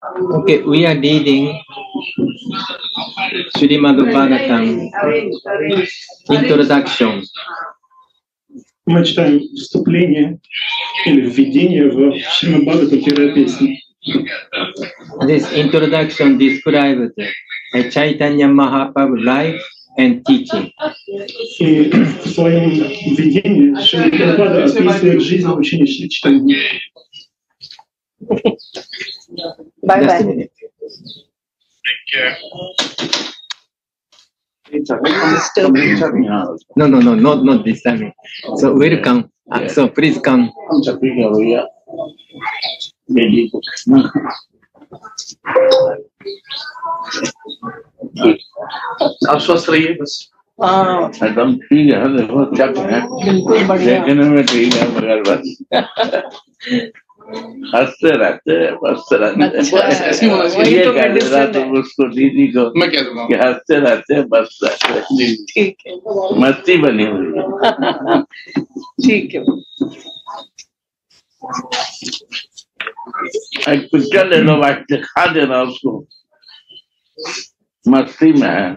Okay, we are reading Srimad Bhagavatam introduction. Мы читаем вступление или введение в Шримабхагавату первая песня. This introduction describes uh, Chaitanya Mahaprabhu life and teaching. И в своем введении Шри Прабхупада описывает жизнь ученичества читания. Bye Just a bye. minute. Still. No, no, no, not not this time. So welcome. Uh, so please come. आप स्वस्थ रहिए बस हाँ एकदम ठीक है देखो क्या करें बिल्कुल बढ़िया देखने में ठीक है मगर बस हँसते रहते हैं हँसते रहते अच्छा, ऐसी होना ये तो कह रहा medicine तो उसको दीदी को मैं कह दूँगा। कि हँसते रहते बस रहते ठीक है। मस्ती बनी हुई है। ठीक है। एक पिक्चर ले लो बैठ दिखा देना उसको। मस्ती में है।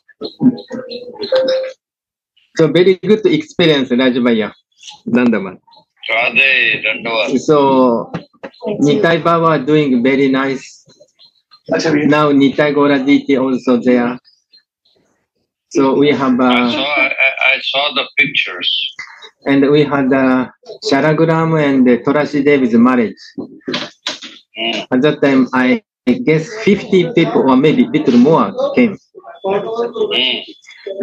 So very good experience, Rajbhaya, Nandaman. So Nitai Baba doing very nice. Now Nitai Goraditi also there. So we have. Uh, I, saw, I, I saw the pictures. And we had uh, Sharagram and uh, Torashi Davis marriage. Mm. At that time, I guess 50 people or maybe little more came.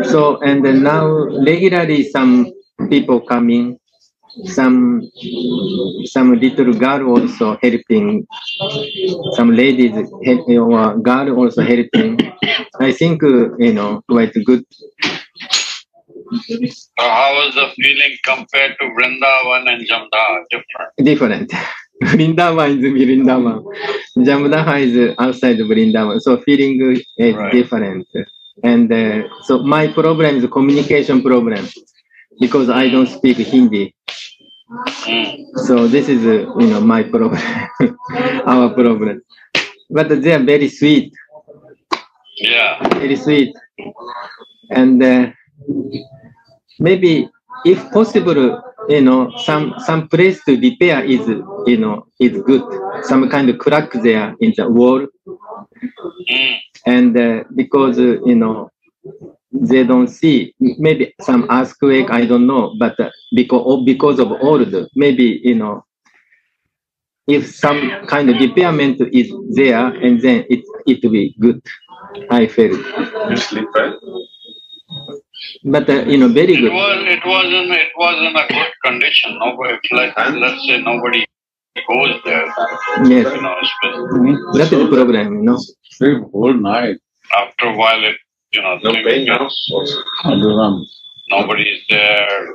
So and then now regularly some people coming, some some little girl also helping, some ladies help, or girl also helping. I think uh, you know quite good. So how was the feeling compared to Vrindavan and Jamda? Different. different. ブリンダーマン is ブリンダーマン。ジャムダハ is outside ブリンダーマン。So feeling is different. And uh, so my problem is communication problem because I don't speak Hindi. So this is, uh, you know, my problem, our problem. But uh, they are very sweet. Yeah. Very sweet. And uh, maybe if possible, you know, some some place to repair is you know is good. Some kind of crack there in the wall, Mm. and uh, because uh, you know they don't see maybe some earthquake i don't know but uh, because of, because of old maybe you know if some kind of repairment is there and then it it will be good i feel You sleep well? But uh, you know very It good was it was in it was in a good condition. Nobody if like let's say nobody goes there, yes you know, especially that is the problem you know Sleep whole night. after a while it you know No things pain now? gets- Also. I don't nobody's there.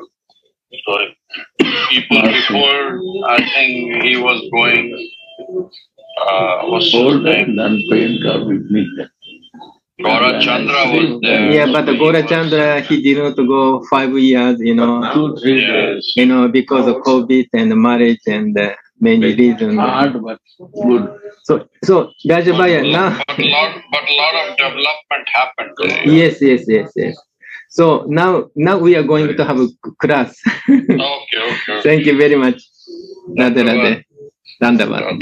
So people before I think he was going uh was Whole his night name? and pain come with me. Gaura Chandra was there. yeah but Gora Chandra he didn't go five years you know Two, three Yes. days. you know because of covid and marriage and uh, many reasons Hard but good. so so Rajabaya now But a lot, but lot of development happened there. Yes, yes, yes, yes. So now, now we are going to have a class. Okay, okay. Thank you very much. Radhe Radhe. Dandavad.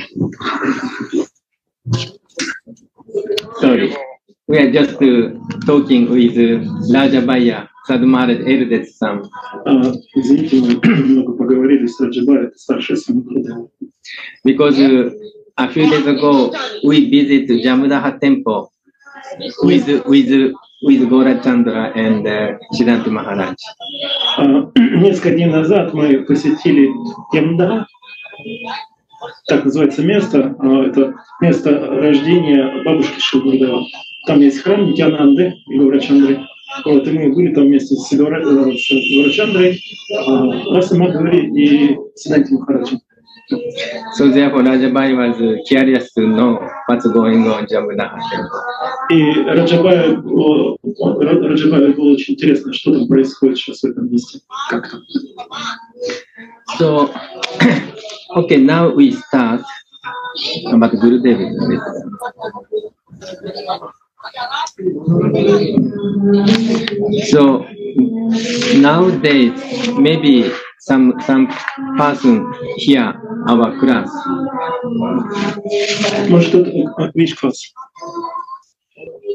Sorry, we are just uh, talking with uh, Rajabaya Sadmaraj eldest son. А, Извините, мы немного поговорили с Раджабай, это старший сын. Because uh, a few days ago, we visit Jamadaha temple with, with, with Gora Chandra and uh, Siddhanta Maharaj. А, Несколько дней назад мы посетили Ямда так называется место, а, это место рождения бабушки Шилгурдева. Там есть храм Нитянанды, его врач Андрей. Вот, и мы были там вместе с, э, с Врачандрой, Раса Мадхури и Сиданти Махараджем. So therefore, Rajabai was curious to know what's going on Jamuna. И Раджабай, о, Ра- Раджабаю было очень интересно, что там происходит сейчас в этом месте. Как там. So, okay, now we start about Gurudev. So nowadays, maybe some some person here our class. Which class?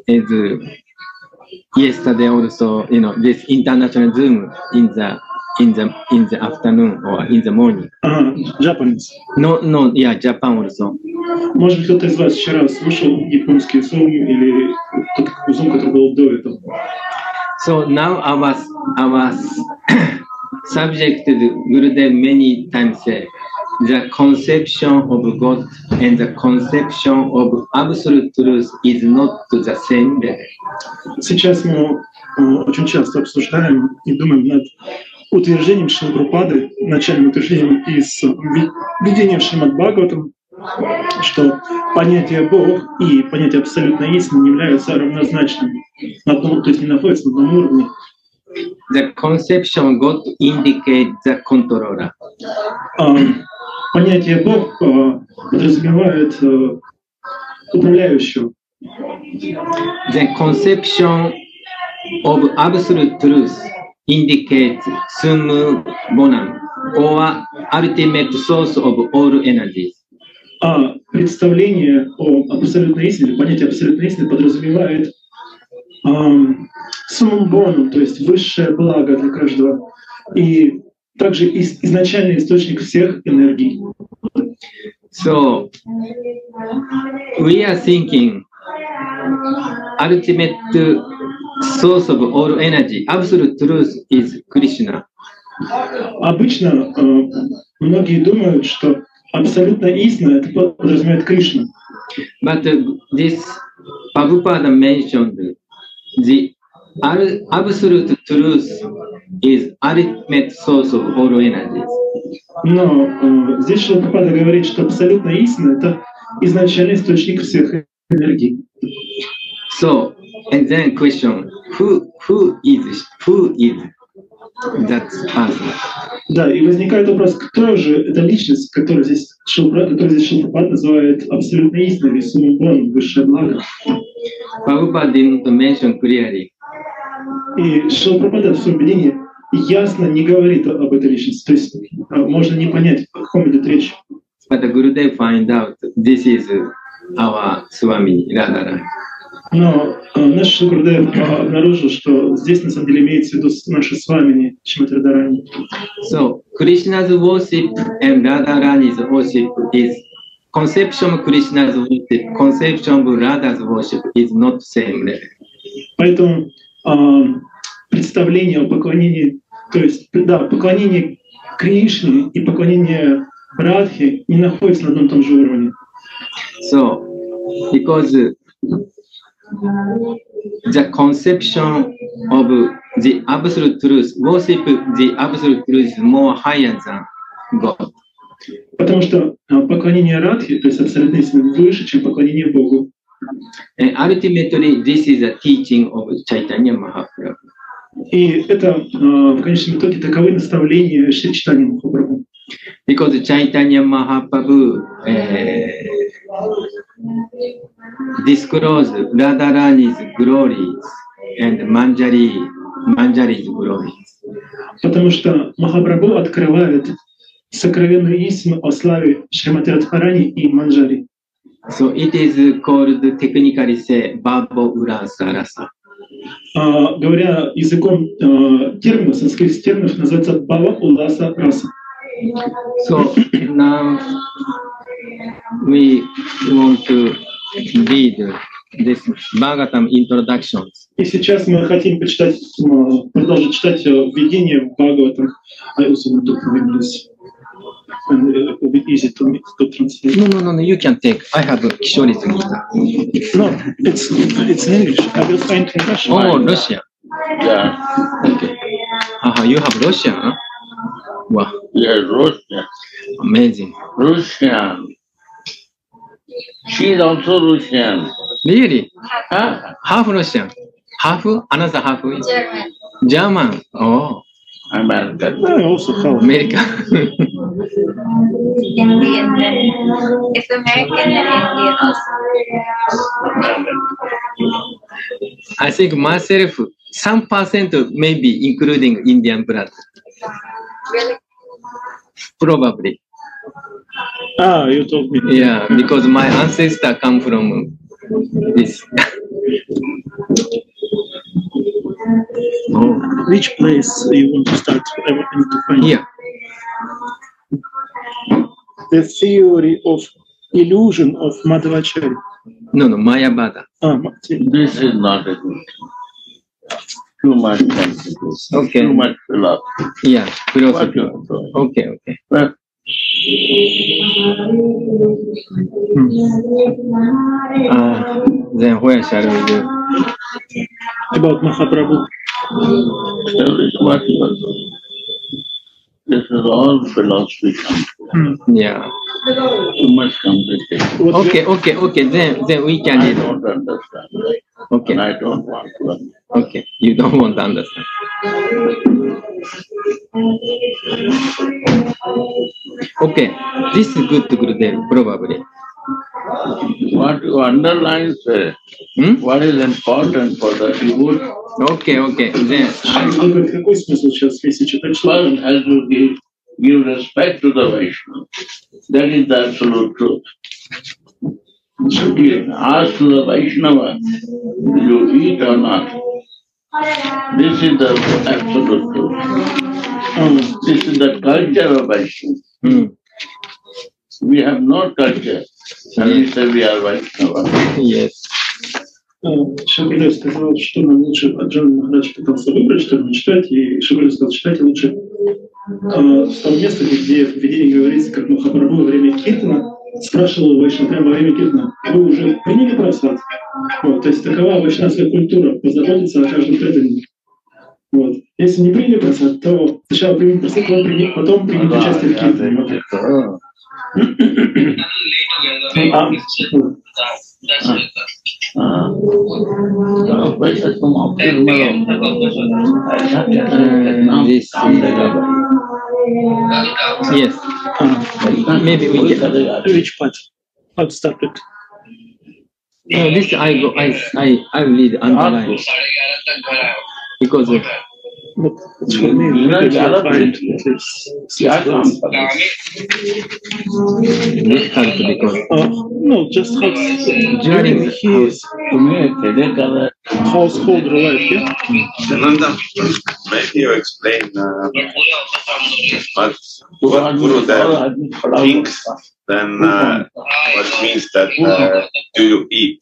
Is yesterday also you know this international Zoom in the in the in the afternoon or in the morning. Ага, Japanese. No, no, yeah, Japan also. Может быть, кто-то из вас вчера слушал японский Zoom или тот Zoom, который был до этого. So now our our subject Gurudev many times say the conception of God and the conception of absolute truth is not to the same level. Сейчас мы э, очень часто обсуждаем и думаем над утверждением Шилпрапады, начальным утверждением из ви- видения Шримад Бхагаватам, что понятие Бог и понятие абсолютной истины не являются равнозначными, на одном, то есть не находятся на одном уровне. The conception God indicates the controller. А, понятие Бог э, подразумевает э, управляющего, The conception of absolute truth indicates sum bonum or ultimate source of all energies. а представление о абсолютной истине, понятие абсолютной истины подразумевает суммум бонум, то есть высшее благо для каждого, и также из- изначальный источник всех энергий. So we are thinking ultimate source of all energy, absolute truth is Krishna. Обычно э, многие думают, что абсолютная истина это подразумевает Кришна. But uh, this Prabhupada mentioned the absolute truth is ultimate source of all energies. Но э, здесь Шилпапада говорит, что абсолютная истина это изначальный источник всех энергий. So, and then question, who who is who is that person? Да, и возникает вопрос, кто же эта личность, которую здесь Шилпра, которую здесь Шилпрапад называет абсолютной истиной, суммум высшее благо. Prabhupada didn't mention clearly. И Шилпрапада в своем видении ясно не говорит об этой личности. То есть э, можно не понять, о ком идет речь. But the Gurudev find out this is our Swami Radharani. Но э, наш Шилгурдев э, обнаружил, что здесь на самом деле имеется в виду наши с вами Шимати Радарани. So Krishna's worship and Radharani's worship is conception of Krishna's worship, conception of Radha's worship is not same level. Поэтому э, представление о поклонении, то есть, да, поклонение Кришне и поклонение Радхе не находятся на одном и том же уровне. So because the conception of the absolute truth, worship the absolute truth is more higher than God. Потому что э, поклонение Радхи, то есть абсолютной истины, выше, чем поклонение Богу. And ultimately, this is a teaching of Chaitanya Mahaprabhu. И это э, в конечном итоге таковы наставления Шри Читани Махапрабху. Because Chaitanya Mahaprabhu uh, disclosed Radharani's glories and Manjari, Manjari's glories. Потому что Махапрабху открывает сокровенную истину о славе Шримати Радхарани и Манджари. So it is called technically say Babo Urasa Rasa. А, говоря языком э, терминов, санскрит терминов, называется Бава Уласа Раса. So now we want to read this Bhagavatam introductions. И сейчас мы хотим почитать, э, продолжить читать э, введение в Бхагаватам. I also want to read this. and it will be easy to, to translate. No, no, no, no, you can take. I have Kishoris guitar. No, it's it's in English. I will find in Russian. Oh, Russian. Yeah, Okay. Uh, you have Russian? Huh? Wow, yeah, Russian. amazing. Russian. She is also Russian. Really? Huh? Half Russian? Half? Another half German. German. Oh, American. I also have. American. Indian. Then if American, then Indian also. I think myself, some percent maybe including Indian blood. Really? Probably. Ah, you told me. Yeah, because my ancestor come from this. oh, Which place you want to start? I want to find. here. The theory of illusion of Madhvacharya. No, no, Mayavada. Ah, Ma- This is not a good thing. Too much emphasis. Okay. Too much philosophy. Yeah, What philosophy. you are doing? Okay, okay. Well, Uh, then where shall we do? about Mahaprabhu. tell us what you are doing. This is all philosophy comes. Hmm. Yeah. Too much complicated. Okay, okay, okay. Then, then we can I don't understand. Okay, And I don't want to understand. okay. You don't want to understand. Okay, this is good to Gurudev, probably. What you underline, say, Hmm? what is important for the youth, Okay, okay. Then, Он говорит, какой смысл сейчас, если читать first что-то? has to give, give respect to the Vaishnava. That is the absolute truth. Give- Ask to the Vaishnava, will you eat or not? This is the absolute truth. А, This is the culture of Vaishnava. hmm. We have no culture, Are Vaishnava. Yes. Шабриля сказал, что нам лучше, а Джон Махарадж пытался выбрать, что нам читать, и Шабриля сказал, читайте лучше а, с того места, где в видении говорится, как Махапрабху во время Киртана спрашивал Вайшна прямо во время Киртана, вы уже приняли просад? Вот, то есть такова вайшнавская культура, позаботиться о каждом преданном. Вот. Если не приняли просад, то сначала примите просад, потом примите, потом примите участие в Киртане. Вот так. Oh. А, вот. Ah. Oh, but that's from up to the middle. Uh, this, yes. А, Maybe we can. Which part? How to start it? No, this I go. I I I read underline because uh, Look. You I can't. Uh, no, just help During his community, they household life, yeah? Maybe you explain uh, what, Guru thinks, then uh, what means that uh, do you eat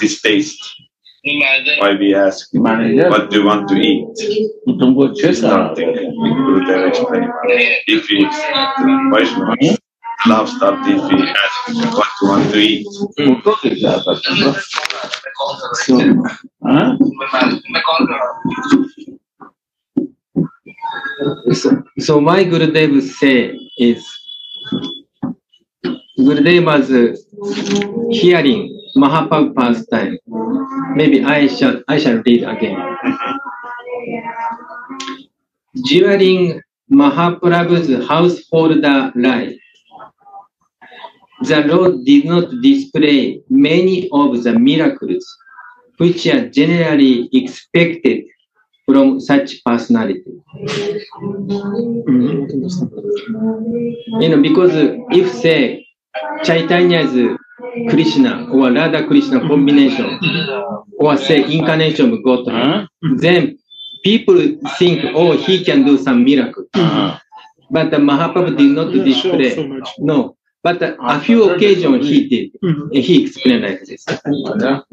this taste? Why we ask, what do you want to eat? It's nothing. We couldn't explain. If we, the Vaishnavas, love start if we ask, what do you want to eat? Hmm. So. ¿Ah? So, so my Gurudev say is Gurudeva's uh, hearing Mahaprabhu past time. Maybe I shall I shall read again. During Mahaprabhu's householder life, the Lord did not display many of the miracles which are generally expected from such personality. Mm, understand. You know, because if say Chaitanya's Krishna or Radha Krishna combination, or say incarnation of Godhead, हाँ? then people think, oh, he can do some miracle. हाँ. But the Mahaprabhu did not Not show so display. much. No, but a few occasions he did. Мгм. He explained like this. Да?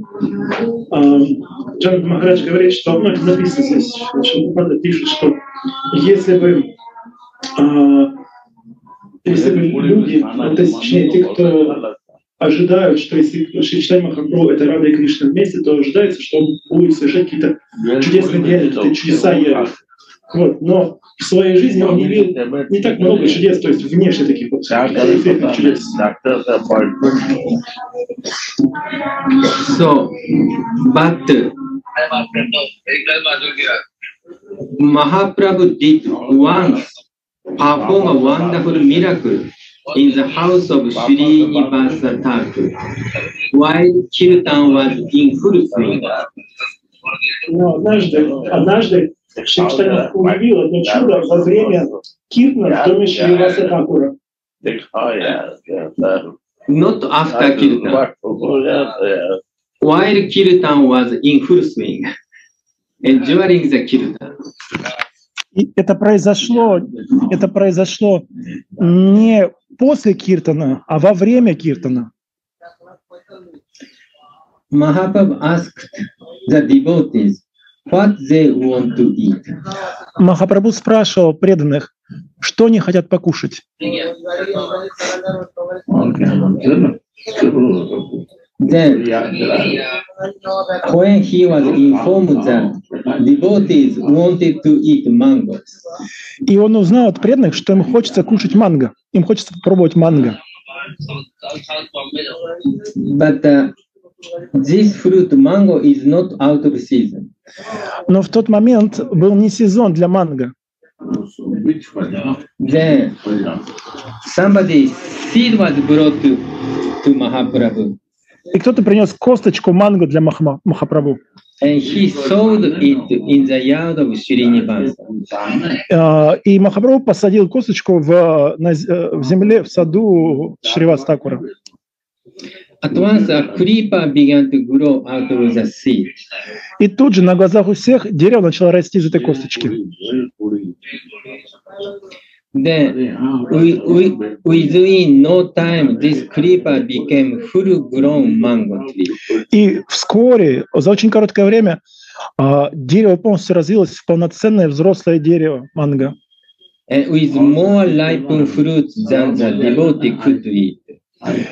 Ам, Джон Махарадж говорит, что ну, это написано здесь, Шилпада пишет, что если бы а, если бы люди, вот, точнее, те, кто ожидают, что если Шри Махапрабху это Рада и Кришна вместе, то ожидается, что он будет совершать какие-то чудесные деяния, чудеса явит. Вот. Но в своей жизни он не видел не так много чудес, то есть внешне таких вот эффектных чудес. So, but Mahaprabhu did once perform a wonderful miracle in the house of Srinivasa Thakur while Kirtan was in full swing. Но однажды, однажды Шри Махапрабху увидел одно чудо во время киртна в доме Шриваса Такура. Not after Kirtan, while Kirtan was in full swing and during the Kirtan. И это произошло, это произошло не после Киртана, а во время Киртана. Mahaprabhu asked the devotees what they want to eat. Махапрабху спрашивал преданных, что они хотят покушать. Then, when he was informed that devotees wanted to eat mangoes, И он узнал от преданных, что им хочется кушать манго. Им хочется попробовать манго. but uh, this fruit mango is not out of season. Но в тот момент был не сезон для манго. Then somebody seed was brought to, to Mahaprabhu, И кто-то принес косточку манго для Махапрабху. And he sold it in the yard of Srinivasa. А, И Махапрабху посадил косточку в, на э, в земле в саду Шривас Такура. At once, a creeper began to grow out of the seed. И тут же на глазах у всех дерево начало расти из этой косточки. Then, we, within no time, this creeper became full-grown mango tree. И вскоре, за очень короткое время, а, дерево полностью развилось в полноценное взрослое дерево манго. with more ripened fruits than the devotee could eat.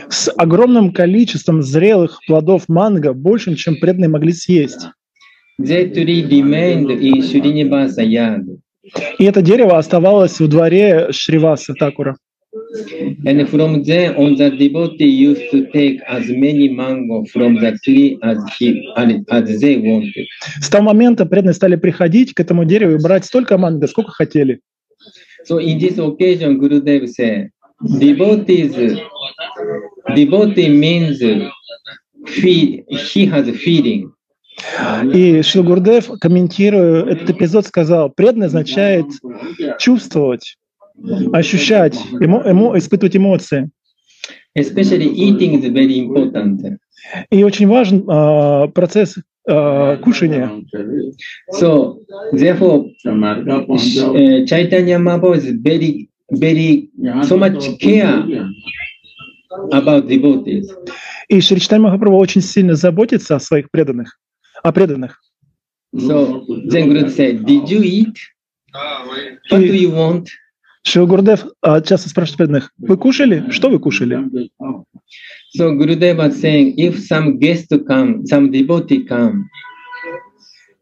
С огромным количеством зрелых плодов манго, большим, чем преданные могли съесть. That tree remained in Srinivasa yard, И это дерево оставалось в дворе Шриваса Такура. and from then on, the devotee used to take as many mango from the tree as he as they wanted. С того момента преданные стали приходить к этому дереву и брать столько манго, сколько хотели. So in this occasion, Gurudev said, devotees, devotee means feed, he has feeling. И Шилгурдев, комментируя этот эпизод, сказал, означает чувствовать, ощущать, эмо, эмо- испытывать эмоции. Especially eating is very important. И очень важен а, процесс а, кушания. So therefore, uh, Chaitanya Mahaprabhu is very, very so much care about devotees. И Шри Чайтанья Махапрабху очень сильно заботится о своих преданных, о преданных. So Guru said, "Did you eat? What do you want?" Шри Гурдев а, часто спрашивает преданных, вы кушали? Что вы кушали? So Gurudev was saying, if some guest come, some devotee come,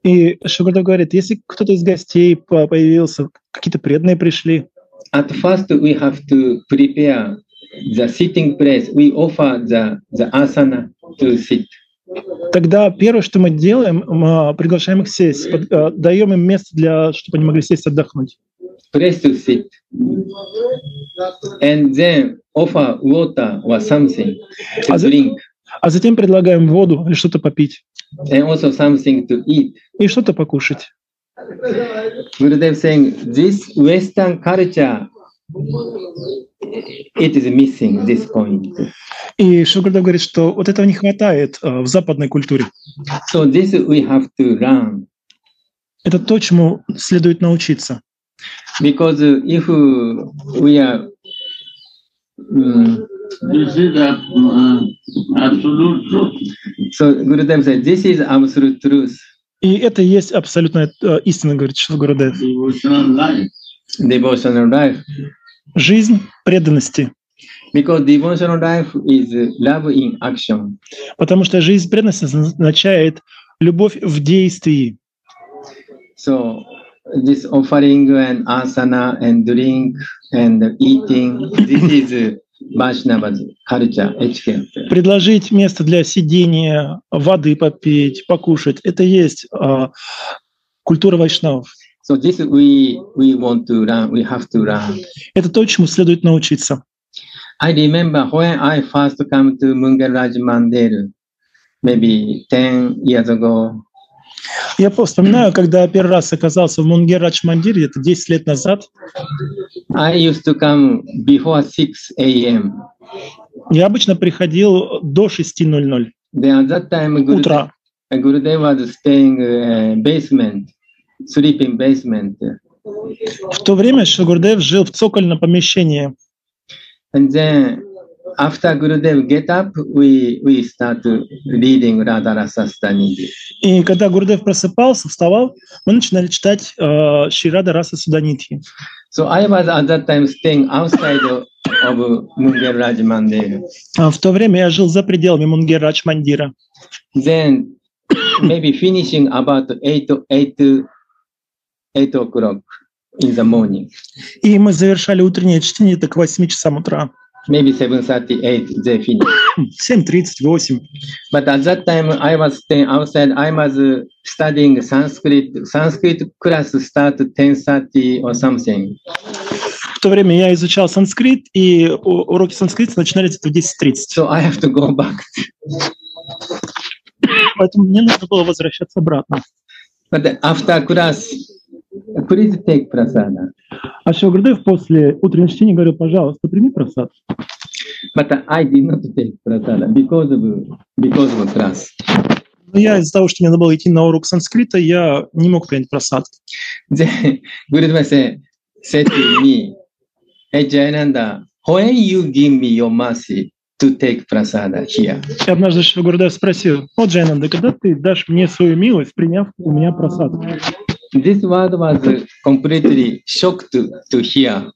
И Шри Гурдев говорит, если кто-то из гостей по- появился, какие-то преданные пришли, at first we have to prepare the sitting place. We offer the, the asana to sit. Тогда первое, что мы делаем, мы приглашаем их сесть, под- э, даем им место, для, чтобы они могли сесть отдохнуть. place to sit. And then offer water or something to a- drink, А затем предлагаем воду или что-то попить and also something to eat. и что-то покушать. Gurudev saying this Western culture, it is missing this point. И Шугурдев говорит, что вот этого не хватает э, в западной культуре. So this we have to learn Это то, чему следует научиться. because if we are mm, This is a, uh, absolute truth. so Gurudev said this is absolute truth. И это есть абсолютная э, истина, говорит Шилгурдев. Devotional life. devotional life. Жизнь преданности. Because devotional life is love in action. Потому что жизнь преданности означает любовь в действии. So this offering and asana and drink and eating, this is. Предложить место для сидения, воды попить, покушать – это есть а, культура вайшнавов. So this we we want to learn, we have to learn. Это то, чему следует научиться. I remember when I first come to Mungaraj Mandel, maybe 10 years ago, Я по- вспоминаю, когда первый раз оказался в Мунгерадж Мандире, это 10 лет назад, I used to come before 6 a.m. я обычно приходил до 6.00 Then at that time, утра. Gurudev was staying uh, basement, sleeping basement. В то время Шагурдев жил в цокольном помещении. And then after Gurudev get up, we, we start reading Radharasa Stanidhi. И когда Гурдев просыпался, вставал, мы начинали читать э, Ширада Раса Суданитхи. So I was at that time staying outside of, Munger Raj Mandir. А в то время я жил за пределами Мунгерадж Мандира. Then maybe finishing about 8, 8, 8 o'clock in the morning. И мы завершали утреннее чтение так к 8 часам утра. Maybe 7.38 they finish. 7.38. But at that time I was staying outside. I was uh, studying Sanskrit. Sanskrit class start 10.30 or something. В то время я изучал санскрит, и уроки санскрита начинались в 10.30. So I have to go back. Поэтому мне нужно было возвращаться обратно. But after class, please take prasada. А Шагурдев после утреннего чтения говорил, пожалуйста, прими просад. But I did not take prasada because of because of class. Но я из-за того, что мне надо было идти на урок санскрита, я не мог принять просад. Gurudeva said, to me, Hey Jayananda, when you give me your mercy to take prasada here, И однажды Шагурдев спросил, вот, Джайнанда, когда ты дашь мне свою милость, приняв у меня просад? This word was completely shocked to, hear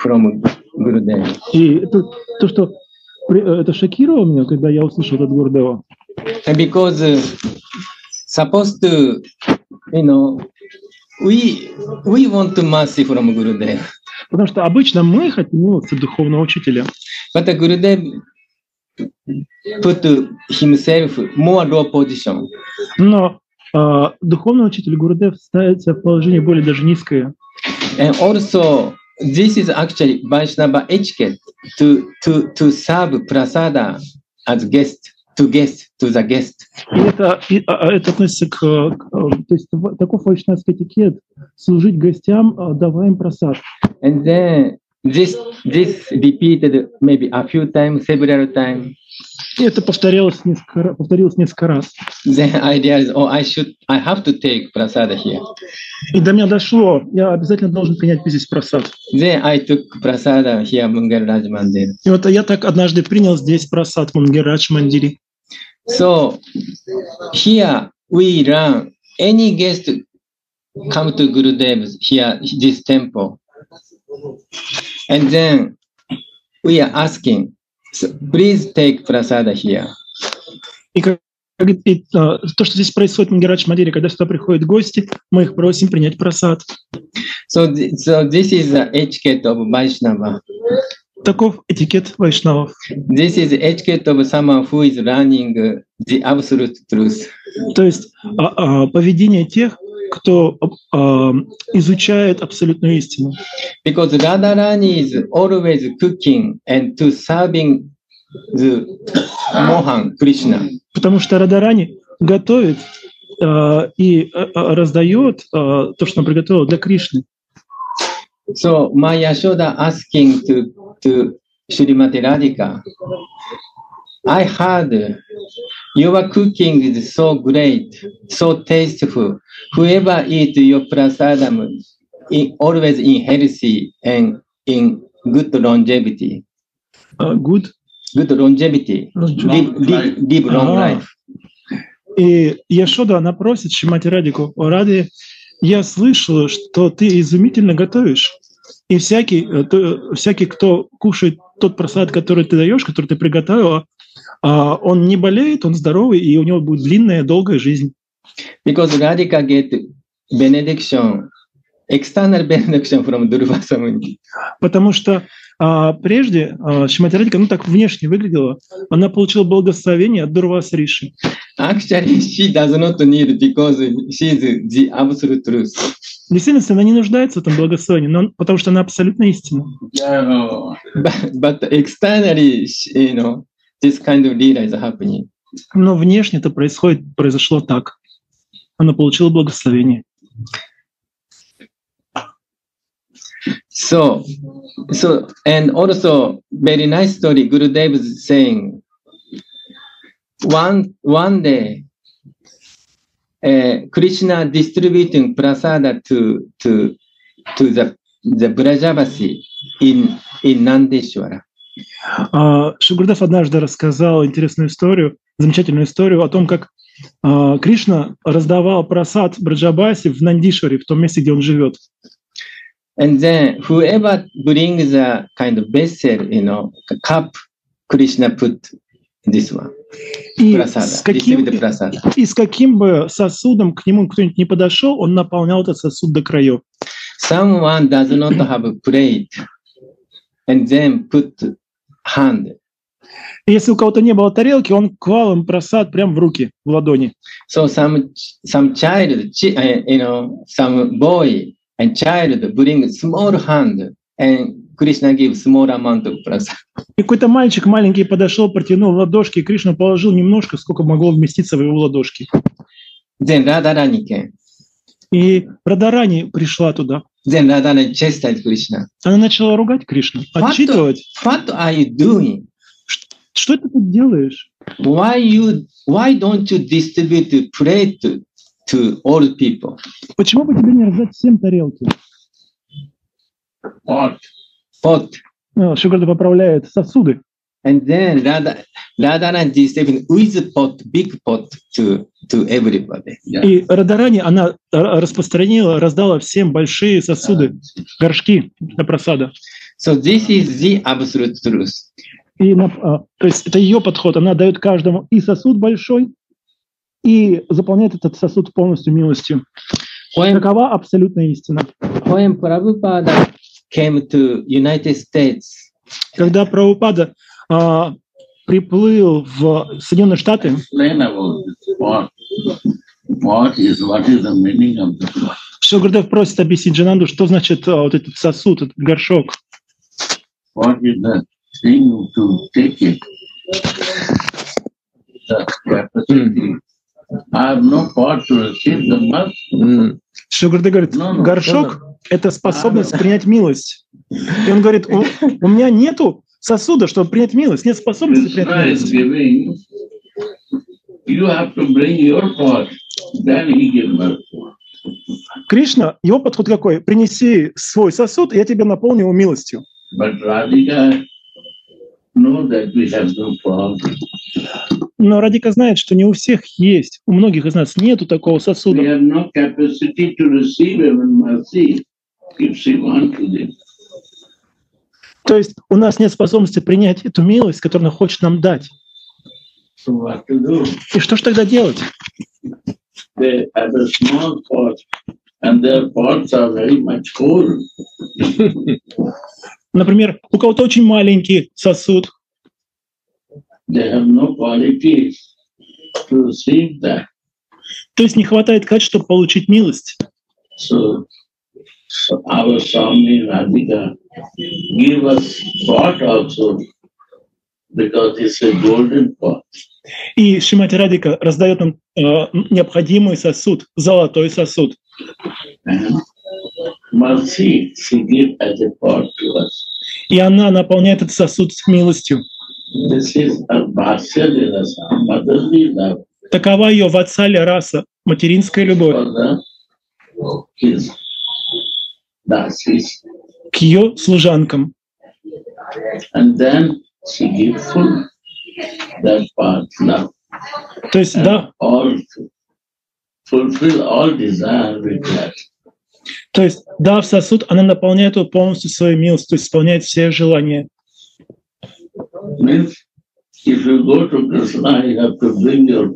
from Gurudev. И это, то, что э, это шокировало меня, когда я услышал от Гурдева. Because uh, supposed to, you know, we we want to mercy from Gurudev, Потому что обычно мы хотим милости духовного учителя. but Gurudev put himself more low position. Но э, духовный учитель Гурдев ставит себя в положение более даже низкое. And also, this is actually Vaishnava etiquette to, to, to serve prasada as guest, to guest, to the guest. И это, и, а, а, это относится к, к, э, то есть таков вайшнавский этикет служить гостям, э, давая им просад. And then this, this repeated maybe a few times, several times. Это повторялось несколько, повторилось несколько раз. Then I realized, oh, I should, I have to take prasada here. И до меня дошло, я обязательно должен принять здесь просад. Then I took prasada here, Mungal Raj Mandir. И вот я так однажды принял здесь просад в Мангерадж Мандире. So here we learn any guest come to Gurudev's here, this temple. And then we are asking, please take prasada here. И, как- и, а, то, что здесь происходит в Мангерадж Мандире, когда сюда приходят гости, мы их просим принять просад. So, so this is the etiquette of Vaishnava. Таков этикет вайшнавов. This is the etiquette of someone who is learning uh, the absolute truth. То есть а, а, поведение тех, кто а, изучает абсолютную истину. Because Radharani is always cooking and to serving the Mohan, Krishna. Потому что Радарани готовит а, и а, а, раздает а, то, что он приготовил для Кришны. So my Yashoda asking to, to Srimati Radhika, I heard your cooking is so great, so tasteful. Whoever eat your prasadam in, always in healthy and in good longevity. А, Good. Good longevity. Live, live, live long Ah. life. И Яшода, она просит Шимати Радику, «О, Ради, я слышала, что ты изумительно готовишь. И всякий, э, то- всякий, кто кушает тот просад, который ты даешь, который ты приготовила, он не болеет, он здоровый, и у него будет длинная, долгая жизнь. Because Radhika get benediction, external benediction from. Потому что а, прежде а, Шримати Радика, ну так внешне выглядела, она получила благословение от Дурваса Риши. Actually, she does not need because she is the absolute truth. В действительности она не нуждается в этом благословении, но, потому что она абсолютно истина. Yeah. But, but externally, you know, this kind of lila is happening. Но внешне это происходит, произошло так. Она получила благословение. So, so, and also very nice story. Gurudev is saying, one one day, uh, Krishna distributing prasada to to to the the Brajavasi in in Nandeshwara. А, Шигурдев однажды рассказал интересную историю, замечательную историю о том, как а, Кришна раздавал просад Браджабаси в Нандишваре, в том месте, где он живет. And then whoever brings a kind of vessel, you know, cup, Krishna put this one, И prasada, с, каким, prasada. и с каким бы сосудом к нему кто-нибудь не подошел, он наполнял этот сосуд до краев. Someone does not have a plate and then put hand. Если у кого-то не было тарелки, он клал им просад прямо в руки, в ладони. So some some child, chi- uh, you know, some boy and child bring small hand and Krishna gives small amount of prasad. И какой-то мальчик маленький подошел, протянул ладошки, и Кришна положил немножко, сколько могло вместиться в его ладошки. Then came. И Радарани пришла туда. Then Radharani chastised Krishna. Она начала ругать Кришну, What? отчитывать. What are you doing? Что ты тут делаешь? Why you? Why don't you distribute plate to, to all people? Почему бы тебе не раздать всем тарелки? Pot. Pot. Шугарда поправляет сосуды. And then Radha, Radharani distributed with pot, big pot to to everybody. Yeah. И Радарани, она распространила, раздала всем большие сосуды, горшки для просада. So this is the absolute truth. И а, то есть это ее подход. Она дает каждому и сосуд большой, и заполняет этот сосуд полностью милостью. When, Такова абсолютная истина. when Prabhupada came to United States, Когда Прабхупада приплыл в Соединенные Штаты, pot? Шилгурдев просит объяснить Джананду, что значит а, вот этот сосуд, этот горшок. What is the thing to take it? Говорит, Ну, ну, горшок – это способность принять милость. И он говорит, у, у меня нету сосуда, чтобы принять милость, нет способности принять милость. giving. You have to bring your pot. Then he give mercy. Кришна, его подход какой? Принеси свой сосуд, и я тебя наполню его милостью. Но Радика знает, что не у всех есть, у многих из нас нету такого сосуда. have no capacity to receive even mercy if she wants to this. То есть у нас нет способности принять эту милость, которую она хочет нам дать. И что же тогда делать? Например, у кого-то очень маленький сосуд, no то есть не хватает качества, чтобы получить милость. So, so our Swami Radhika give us pot also because it's a golden pot. И Шимати Радика раздает нам э, необходимый сосуд, золотой сосуд. Mercy she give as a pot to us. И она наполняет этот сосуд с милостью. This is motherly love Такова ее ватсаля раса, материнская любовь his. К ее служанкам. And then she give full that part love. То есть, And да, all fulfill all desire request. То есть, дав сосуд, она наполняет его полностью своей милостью, то есть исполняет все желания. Means if you go to Krishna, you have to bring your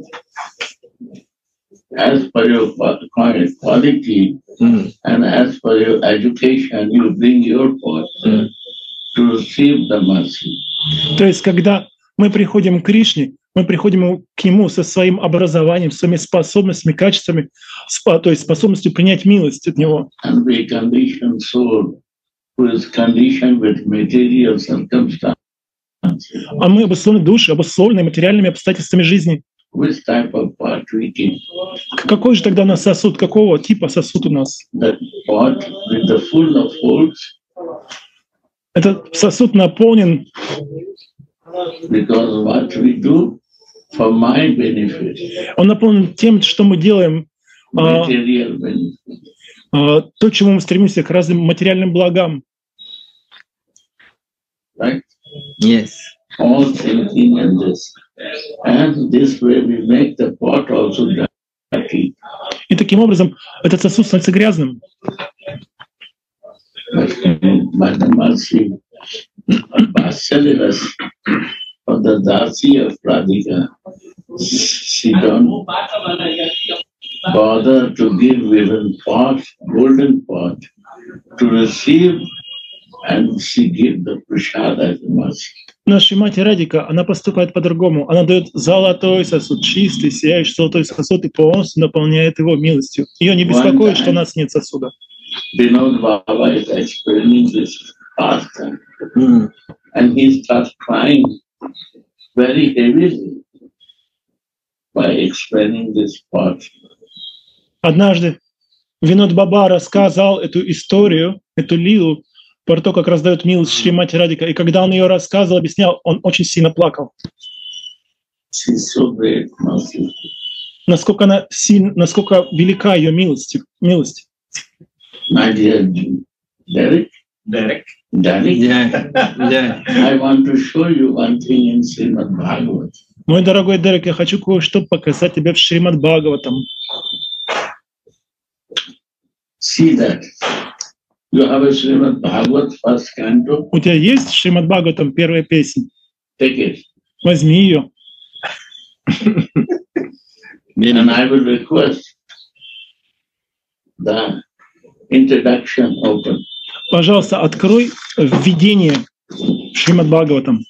as per your qua- qua- quality Mm. and as per your education, you bring your part Mm. to receive the mercy. То есть, когда мы приходим к Кришне, мы приходим к Нему со своим образованием, своими способностями, качествами, то есть способностью принять милость от Него. And we condition soul who is conditioned with material circumstances. А мы обусловлены души, обусловлены материальными обстоятельствами жизни. Which type of part we keep? Какой же тогда у нас сосуд? Какого типа сосуд у нас? That pot with the full of holes Этот сосуд наполнен, because what we do for my benefit, он наполнен тем, что мы делаем, а, а, то, чему мы стремимся, к разным материальным благам. right? Yes. All thinking in this. And this way we make the pot also dirty. И таким образом этот сосуд становится грязным. But by the mercy of Vasilis, of the Dasi of Radhika, she don't bother to give even pot, golden pot, to receive, and she give the prasad as mercy. Наша мать Радика, она поступает по-другому. Она дает золотой сосуд, чистый, сияющий золотой сосуд и полностью наполняет его милостью. Ее не беспокоит, что у нас нет сосуда. Однажды Винод Баба рассказал эту историю, эту лилу, про то, как раздает милость Шри Мати Радика. И когда он ее рассказывал, объяснял, он очень сильно плакал. Насколько она сильна, насколько велика ее милость. милость. Derek, Derek. Derek, Yeah. Yeah. I want to show you one thing in Srimad Bhagavad. Мой дорогой Дерек, я хочу кое-что показать тебе в Шримад Бхагаватам. See that. You have a Srimad Bhagavat first canto, У тебя есть Шримад Бхагаватам первая песня? take it. Возьми ее. And I will request the introduction open. Пожалуйста, открой введение в Шримад Бхагаватам.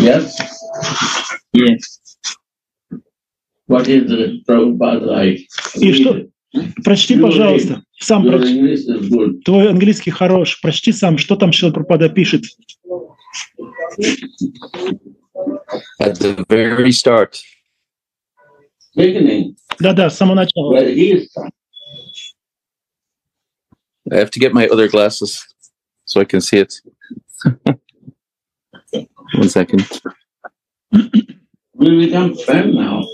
Yes? Yes. What is the Prabhupada like? И что? Прочти, пожалуйста. Сам good. Твой английский хорош. Прочти сам, что там Шила Пропада пишет. At the very start, Beginning, Да-да, с самого начала. I have to get my other glasses so I can see it. One second. We become friend now.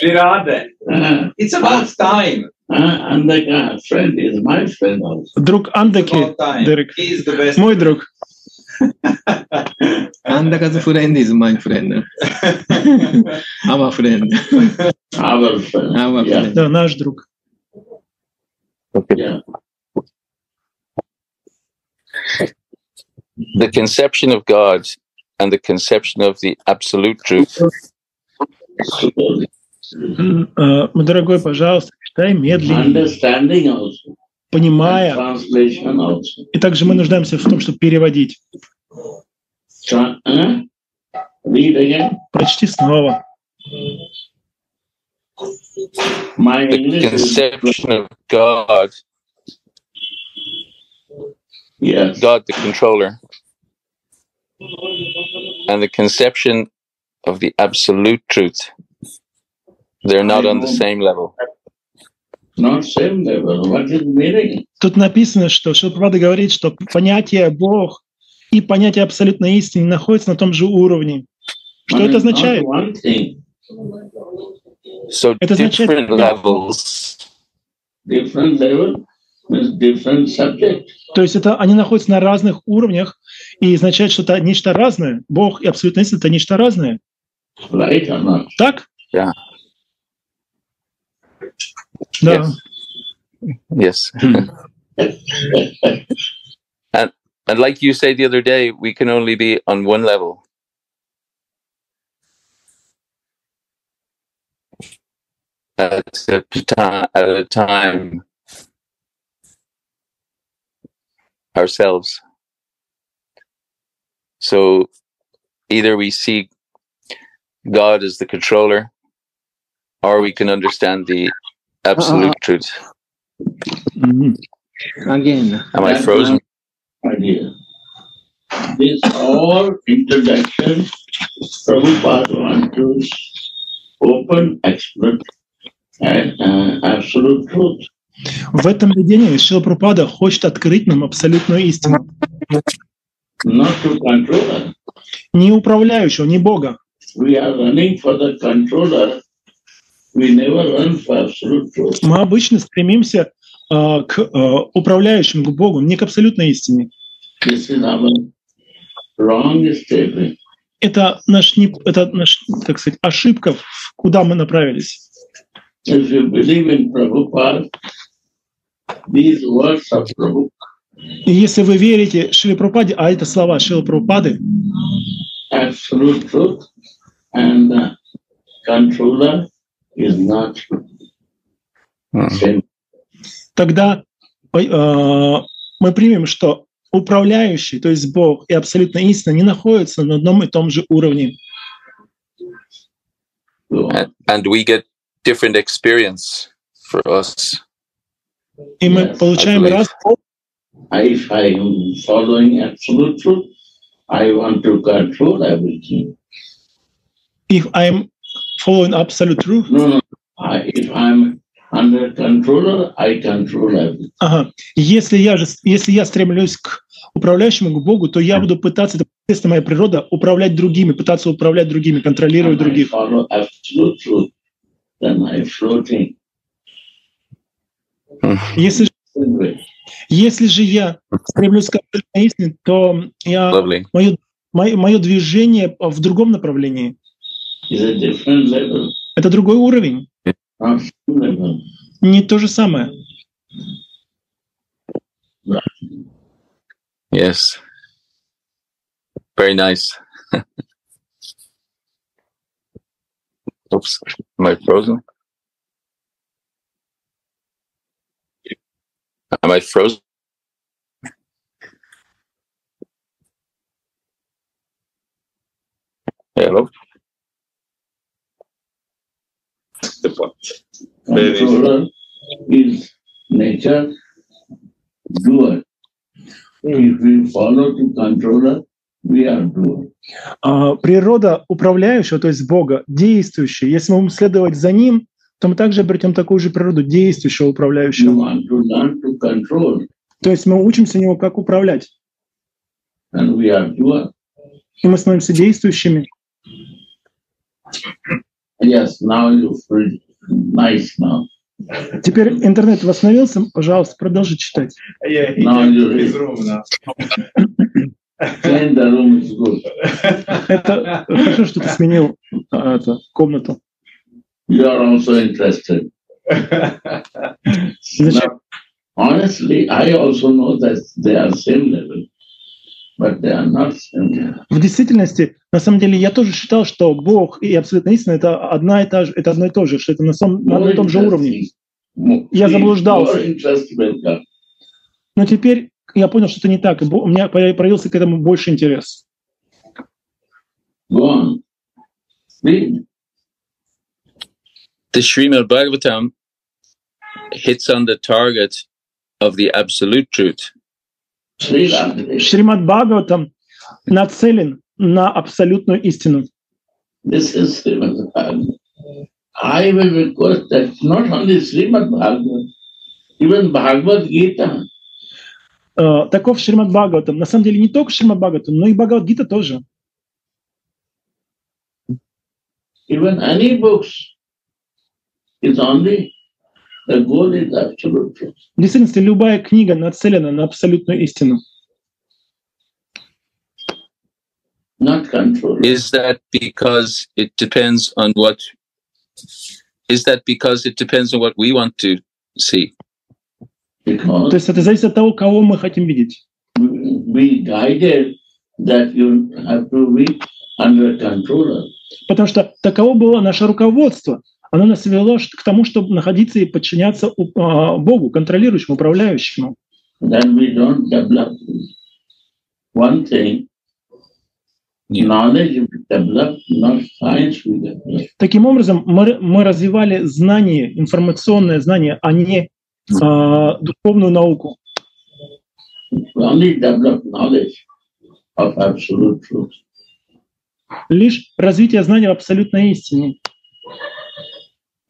Shirada. Uh, It's about time. uh, and the guy, friend is my friend also. Друг Андаки, About time. Дерек. He is the best. Мой друг. Andaka's friend is my friend. Our friend. Our friend. Our yeah. friend. Да, наш друг. Okay. Yeah. The conception of God and the conception of the absolute truth М, э, Мой дорогой, пожалуйста, читай медленнее, понимая. И также мы нуждаемся в том, чтобы переводить. Uh. Прочти снова. My the is conception of God, yes. God the controller, and the conception of the absolute truth. They're not on the same level. Not same level. What is meaning? Тут написано, что Шилпрапада говорит, что понятие Бог и понятие абсолютной истины находятся на том же уровне. Что это означает? So Это означает- different levels. Different level different subject. То есть это они находятся на разных уровнях и означает, что это нечто разное. Бог и абсолютная истина — это нечто разное. Right or not? Так? Yeah. Да. Yes. Yes. and and like you say the other day, we can only be on one level. At a time, at a time ourselves. So either we see God as the controller, or we can understand the absolute truth. Мгм. Again, Am I frozen? idea. This all introduction, Prabhupada want to open, expert, and uh, absolute truth. В этом видении Шила Прабхупада хочет открыть нам абсолютную истину. Not to controller. Не управляющего, не Бога. We are running for the controller. Мы обычно стремимся а, к а, управляющему, к Богу, не к абсолютной истине. Это наш, не, это наш, как сказать, ошибка, куда мы направились. И если вы верите Шиле Прабхупаде, а это слова Шилы Прабхупады, absolute truth and the controller. Тогда э, мы примем, что управляющий, то есть Бог и абсолютная истина не находятся на одном и том же уровне. And, we get different experience for us. И мы Yes, получаем раз if I am following absolute truth, I want to control everything. if I'm following absolute truth, No, no. If I'm under controller, I control everything. ага, если я же, если я стремлюсь к управляющему, к Богу, то я буду пытаться, это естественно моя природа, управлять другими, пытаться управлять другими, контролировать I других. truth, then I floating. Если, же- если же я стремлюсь к абсолютной истине, то я, мое, мое движение в другом направлении. It's a different level, Это другой уровень, не то же самое. Yes. Very nice. Oops. Am I frozen? Am I frozen? Hello? The point. Very- Controller is nature doer. If we follow the controller, we are doer. А, Природа управляющего, то есть Бога, действующий. Если мы будем следовать за ним, то мы также обретем такую же природу действующего управляющего. want to learn to control, То есть мы учимся у него, как управлять. И мы становимся действующими. Yes, now you feel nice now. Теперь интернет восстановился. Пожалуйста, продолжи читать. Now you read. room now. Clean the room is good. Это хорошо, что ты сменил а, это, комнату. You are also interested. Honestly, I also know that they are same level, but they are not same level. В действительности, на самом деле, я тоже считал, что Бог и абсолютная истина это одна и та же, это одно и то же, что это на, самом, на одном и том же уровне. Я заблуждался. Но теперь я понял, что это не так. У меня появ- проявился к этому больше интерес. The Srimad Bhagavatam hits on the target of the absolute truth. Шримад Бхагаватам нацелен на абсолютную истину. This is Srimad Bhagavatam. I will request that not only Srimad Bhagavatam, even Bhagavad Gita, Э, таков Шримад Бхагаватам. На самом деле не только Шримад Бхагаватам, но и Бхагавадгита тоже. even any books, is only the goal is absolute truth. В действительности любая книга нацелена на абсолютную истину. not control. Is that because it depends on what? Is that because it depends on what we want to see? То Because есть это зависит от того, кого мы хотим видеть. we guided that you have to be under controller. Потому что таково было наше руководство. Оно нас вело к тому, чтобы находиться и подчиняться а, Богу, контролирующему, управляющему. Then we don't develop one thing. Yeah. Knowledge we develop, not science we develop. Таким образом, мы, мы развивали знание, информационное знание, а не а, духовную науку. We only develop knowledge of absolute truth. Лишь развитие знания в абсолютной истине.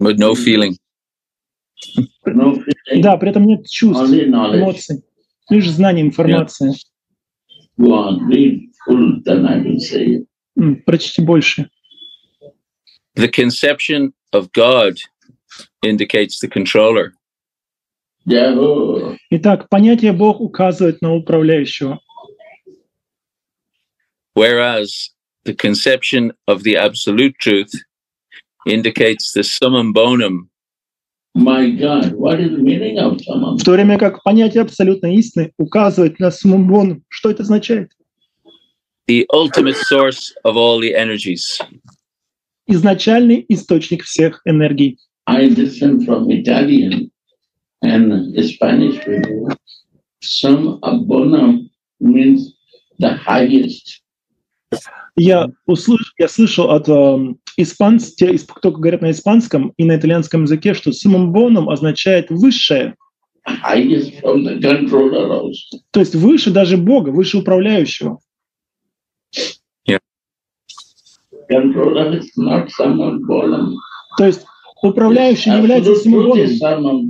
With no feeling. No feeling, Да, при этом нет чувств, only knowledge. эмоций. Лишь знание, информация. Go on, read full, then I will say. М, Прочти больше. The conception of God indicates the controller. Jehovah, Итак, понятие Бог указывает на управляющего, whereas the conception of the absolute truth indicates the summum bonum my God, what is the meaning of summon? в то время как понятие абсолютной истины указывает на суммон. Что это означает? the ultimate source of all the energies. Изначальный источник всех энергий. I listen from Italian and Spanish people. Sum bonum means the highest. Я, услыш, я слышал от э, испанцев, те, кто говорят на испанском и на итальянском языке, что суммум бонум означает высшее, also. то есть выше даже Бога, выше управляющего. То есть управляющий не является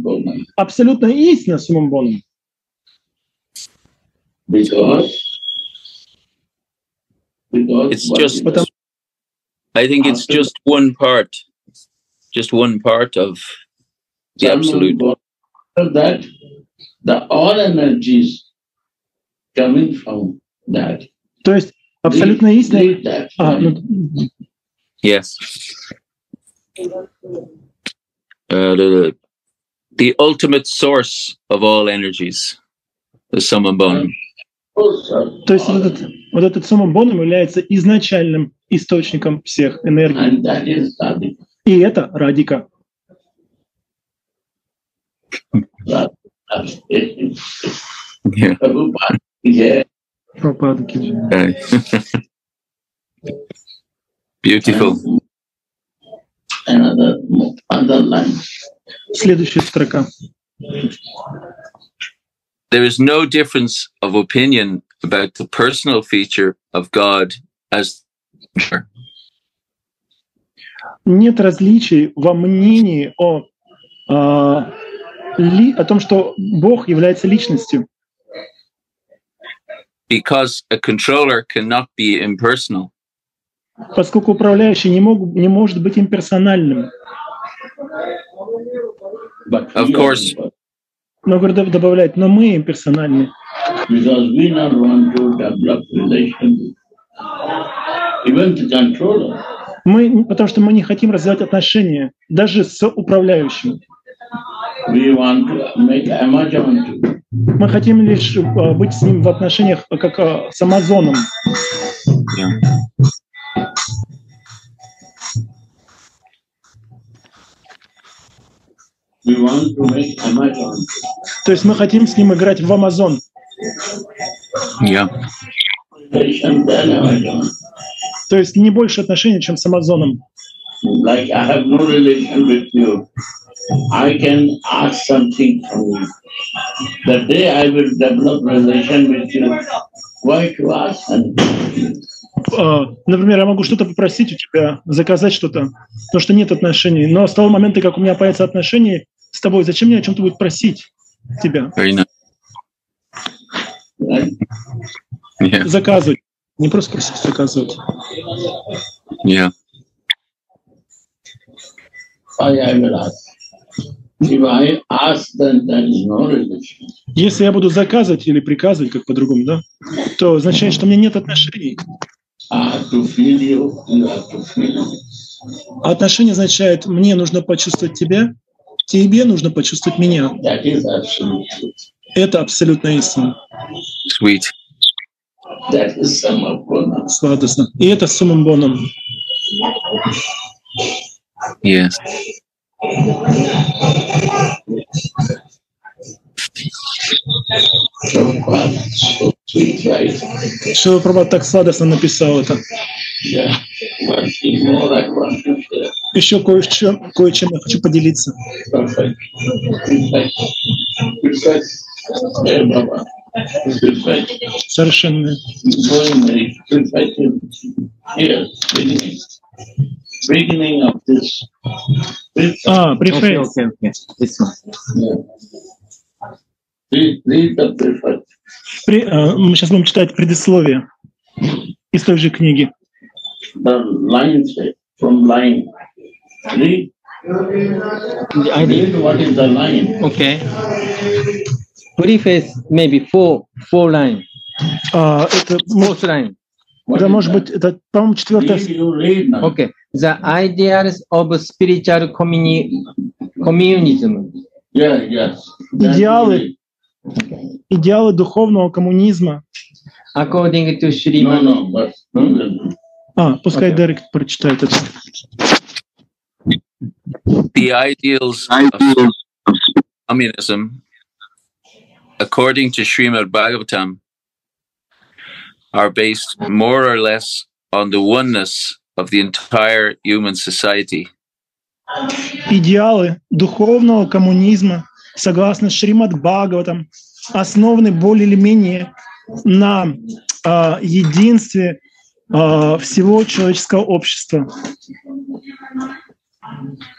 bonum. Абсолютная истина суммум бонум. Because, because It's just, Потому- I think it's just one part, just one part of the summum absolute. bonum? So that the all energies coming from that. То есть абсолютная истина... Leave that. А, ну, Yes. Uh, the, the ultimate source of all energies, the summum bonum. Also, То есть вот этот, вот этот суммум бонум является изначальным источником всех энергий. И это радика. Пропадки. Beautiful. Следующая строка. There is no difference of opinion about the personal feature of God as Нет различий во мнении о, а, ли- о том, что Бог является личностью, because a controller cannot be impersonal. поскольку управляющий не, мог, не может быть имперсональным. But Of course. Но Гурдев добавляет, но мы имперсональны, because we not want to develop relation even the controller. мы, потому что мы не хотим развивать отношения даже с управляющим. We want to make Amazon to. Мы хотим лишь а, быть с ним в отношениях а, как а, с Амазоном. We want to make Amazon. То есть мы хотим с ним играть в Амазон. Yeah. Amazon. То есть не больше отношений, чем с Амазоном. Like I have no relation with you. I can ask something from you. The day I will develop relation with you, why to ask anything? А, Например, я могу что-то попросить у тебя, заказать что-то, потому что нет отношений. Но с того момента, как у меня появятся отношения с тобой, зачем мне о чем-то будет просить тебя? Yeah. Заказывать. Не просто просить, заказывать. Yeah. Если я буду заказывать или приказывать, как по-другому, да, то означает, что у меня нет отношений. А отношения означает, мне нужно почувствовать тебя, тебе нужно почувствовать меня. Это абсолютная истина. Sweet. Сладостно. И это суммом боном. Yes. Prabhupada, so sweet, right? Шила Прабхат так сладостно написал это. Еще кое-чем, кое-чем я хочу поделиться. Совершенно. А, префейс. При- а, мы сейчас будем читать предисловие из той же книги. The lines from line. Read, read what is the line. Okay. Preface maybe four four line, А, это, fourth line. Это может быть, это, по-моему, четвертая. Okay. The ideals of spiritual communi- communism. Yeah, yes. Идеалы. you read. идеалы духовного коммунизма. According to No, Srimad. no, but you will- А, пускай Окей. Дерек прочитает это. The ideals of communism, according to Srimad Bhagavatam, are based more or less on the oneness of the entire human society. Идеалы духовного коммунизма, согласно Шримад Бхагаватам, основаны более или менее на а, единстве а, всего человеческого общества,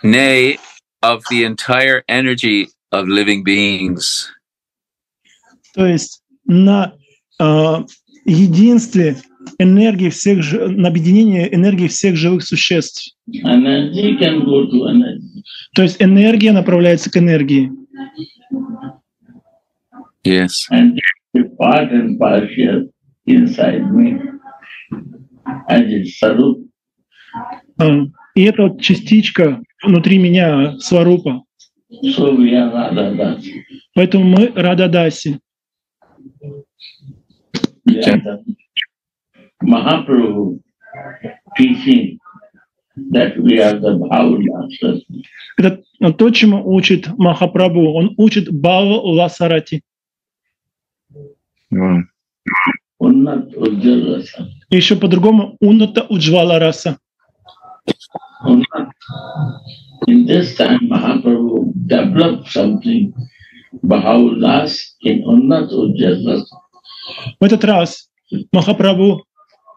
nay, of the entire energy of living beings. то есть на а, единстве энергии всех, на объединение энергии всех живых существ. То есть энергия направляется к энергии. Yes. And the part and partial inside me as a sarup. А, И это вот частичка внутри меня, сварупа. So we are Radha Das. Поэтому мы Рададаси. Mahaprabhu teaching that we are the Bhavadas. Это то, чему учит Махапрабху. Он учит Бава Ласарати. Mm. Еще по-другому Уната Уджвала Раса. In this time, Mahaprabhu developed something, Bhavadas in Unnat Ujjal Rasa. В этот раз Махапрабху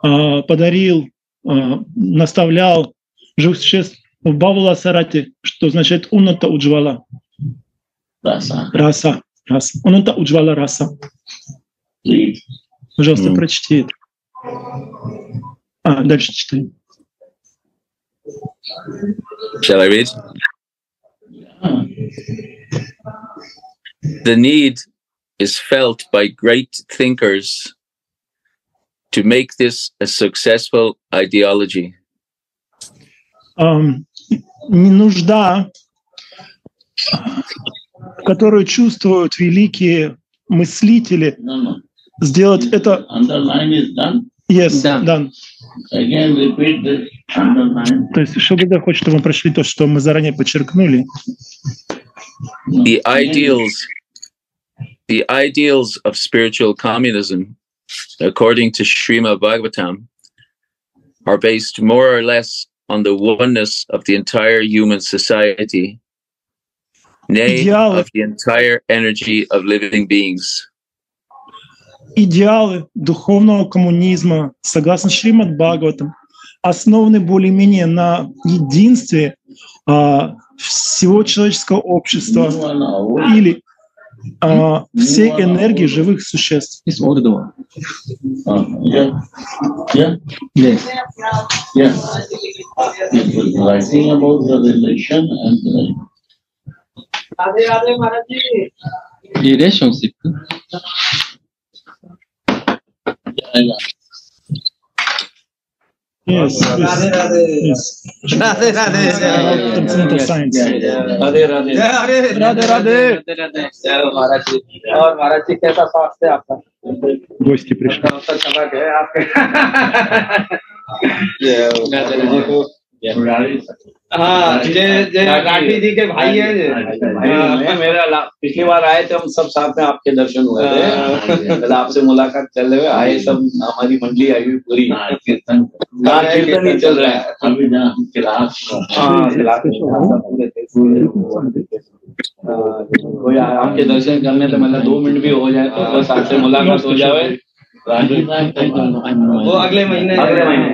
а, подарил, а, наставлял живых существ в Бава Ласарати, что означает Уната Уджвала Rasa. Раса. Раса. Уната Уджвала Раса. Please. Пожалуйста, Мгм. прочти это. А, дальше читай. Shall I read? Ah, The need is felt by great thinkers to make this a successful ideology. Ам, не нужда, которую чувствуют великие мыслители, сделать это Underline is done. yes, done. Again, repeat this. Underline. То есть Шабуда хочет, чтобы мы прочли то, что мы заранее подчеркнули. The ideals the ideals of spiritual communism, according to Srimad Bhagavatam, are based more or less on the oneness of the entire human society, nay, Идеалы. of the entire energy of living beings. Идеалы духовного коммунизма, согласно Шримад Бхагаватам, основаны более-менее на единстве а, всего человеческого общества no one away. или а, всей энергии живых существ. This old one. Uh, yeah. Yeah. Yes. Yeah. It was writing about the relation and uh, Relationship. yeah, yeah. Radhe राधे राधे राधे राधे राधे राधे राधे राधे राधे और महाराज जी कैसा स्वास्थ्य है आपका? गोष्ठ की प्रश्न चमक है आपके। राधे राधे जय राठी जी के भाई है हाँ, मेरा पिछली बार आए थे हम सब साथ में आपके दर्शन हुए थे। आपसे मुलाकात चल रहे आए सब हमारी मंडली आई हुई पूरी। हाँ, कीर्तन। हाँ ही चल रहा है। अभी हाँ। हाँ, कोई आपके दर्शन करने तो मतलब दो मिनट भी हो जाए तो बस आपसे मुलाकात हो जाए। वो अगले महीने अगले महीने।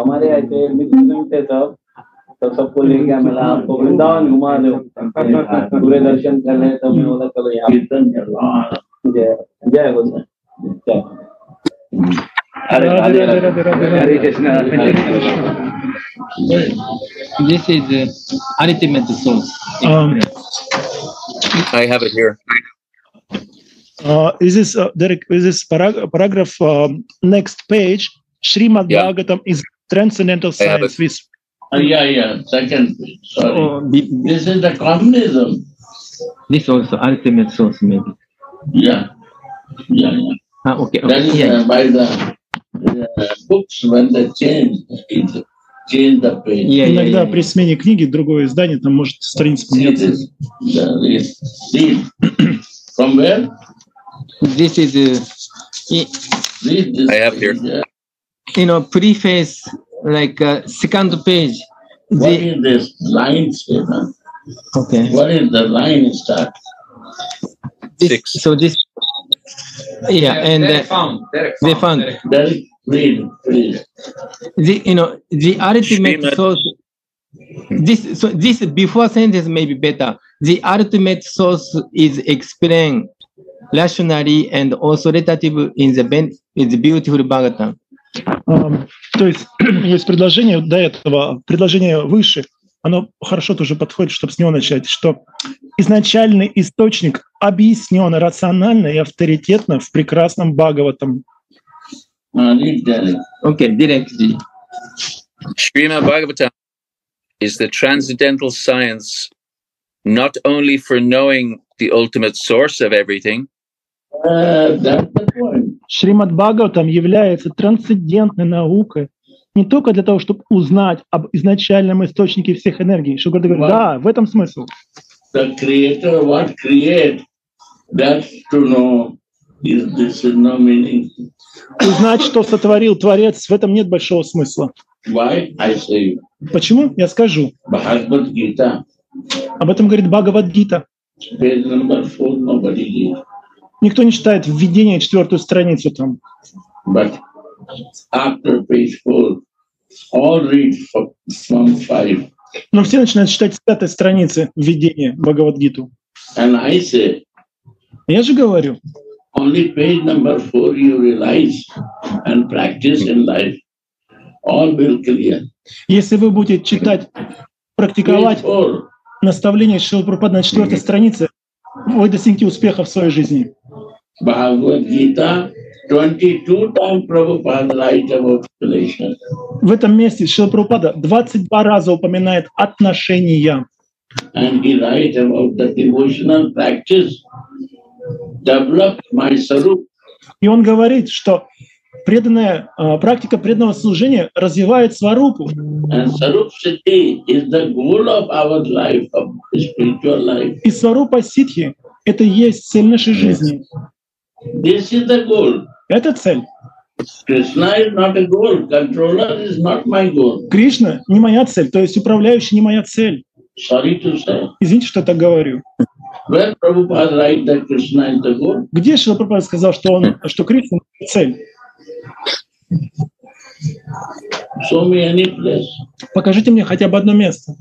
हमारे ऐसे मित्र थे सब तो सबको ले गया मिला आपको वृंदावन घुमा दो पूरे दर्शन कर रहे तब मैं बोला चलो यहाँ कीर्तन जय जय हो This is uh, ultimate source. Um, I have it here. Uh, is this uh, Derek? Is this parag- paragraph um, next page? Srimad Yeah. Bhagavatam is transcendental science. With, Uh, yeah, yeah, second page, sorry. Oh, be- This is the communism. this also ultimate source maybe. Yeah, yeah, yeah. Ah, okay. That okay. is Yeah. uh, by the uh, books when they change, it change the page. Yeah, yeah, иногда yeah, при смене книги другое издание там может страница поменяться. the. From where? This is uh, i- Read this. I have here. page, yeah. you know preface like uh, second page. What The, is this line statement? okay. What is the line start? This, Six. so this. Yeah, and Derek uh, found Derek they found Derek, read, please. the you know the ultimate Srimad- source. This so this before sentence may be better. The ultimate source is explained rationally and also relative in the ben, in the beautiful Bhagavatam. Um, то есть есть предложение до этого, предложение выше, оно хорошо тоже подходит, чтобы с него начать, что изначальный источник объяснен рационально и авторитетно в прекрасном Бхагаватам. Read Derek. Okay, directly. Srimad Bhagavatam is the transcendental science not only for knowing the ultimate source of everything, that's the point. Шримад Бхагаватам является трансцендентной наукой не только для того, чтобы узнать об изначальном источнике всех энергий. Шугарда говорит, да, в этом смысл. The creator, what create, that's to know. Is this is no meaning? Узнать, что сотворил Творец, в этом нет большого смысла. Why? I say Почему? Я скажу. Bhagavad Gita, Об этом говорит Бхагавадгита. Никто не читает введение, четвертую страницу там. But after page four, all read fro- from five. Но все начинают читать с пятой страницы введения Бхагавадгиту. And I say, Я же говорю, only page number four you realize and practice in life, all will clear. если вы будете читать, практиковать наставление Шилпрапада на четвертой странице, вы достигнете успеха в своей жизни. Bhagavad Gita, 22 times Prabhupada write about relation. В этом месте Шилпрапада 22 раза упоминает отношения. And he write about the devotional practice, my sarup. И он говорит, что преданная а, практика преданного служения развивает сварупу. И сварупа ситхи — это и есть цель нашей жизни. This is the goal. Это цель. Кришна не моя цель, то есть управляющий не моя цель. Sorry to say. Извините, что я так говорю. Where Prabhupada write that Krishna is the goal? Где Шилапрапада сказал, что, он, что Кришна — цель? Show me any place. Покажите мне хотя бы одно место.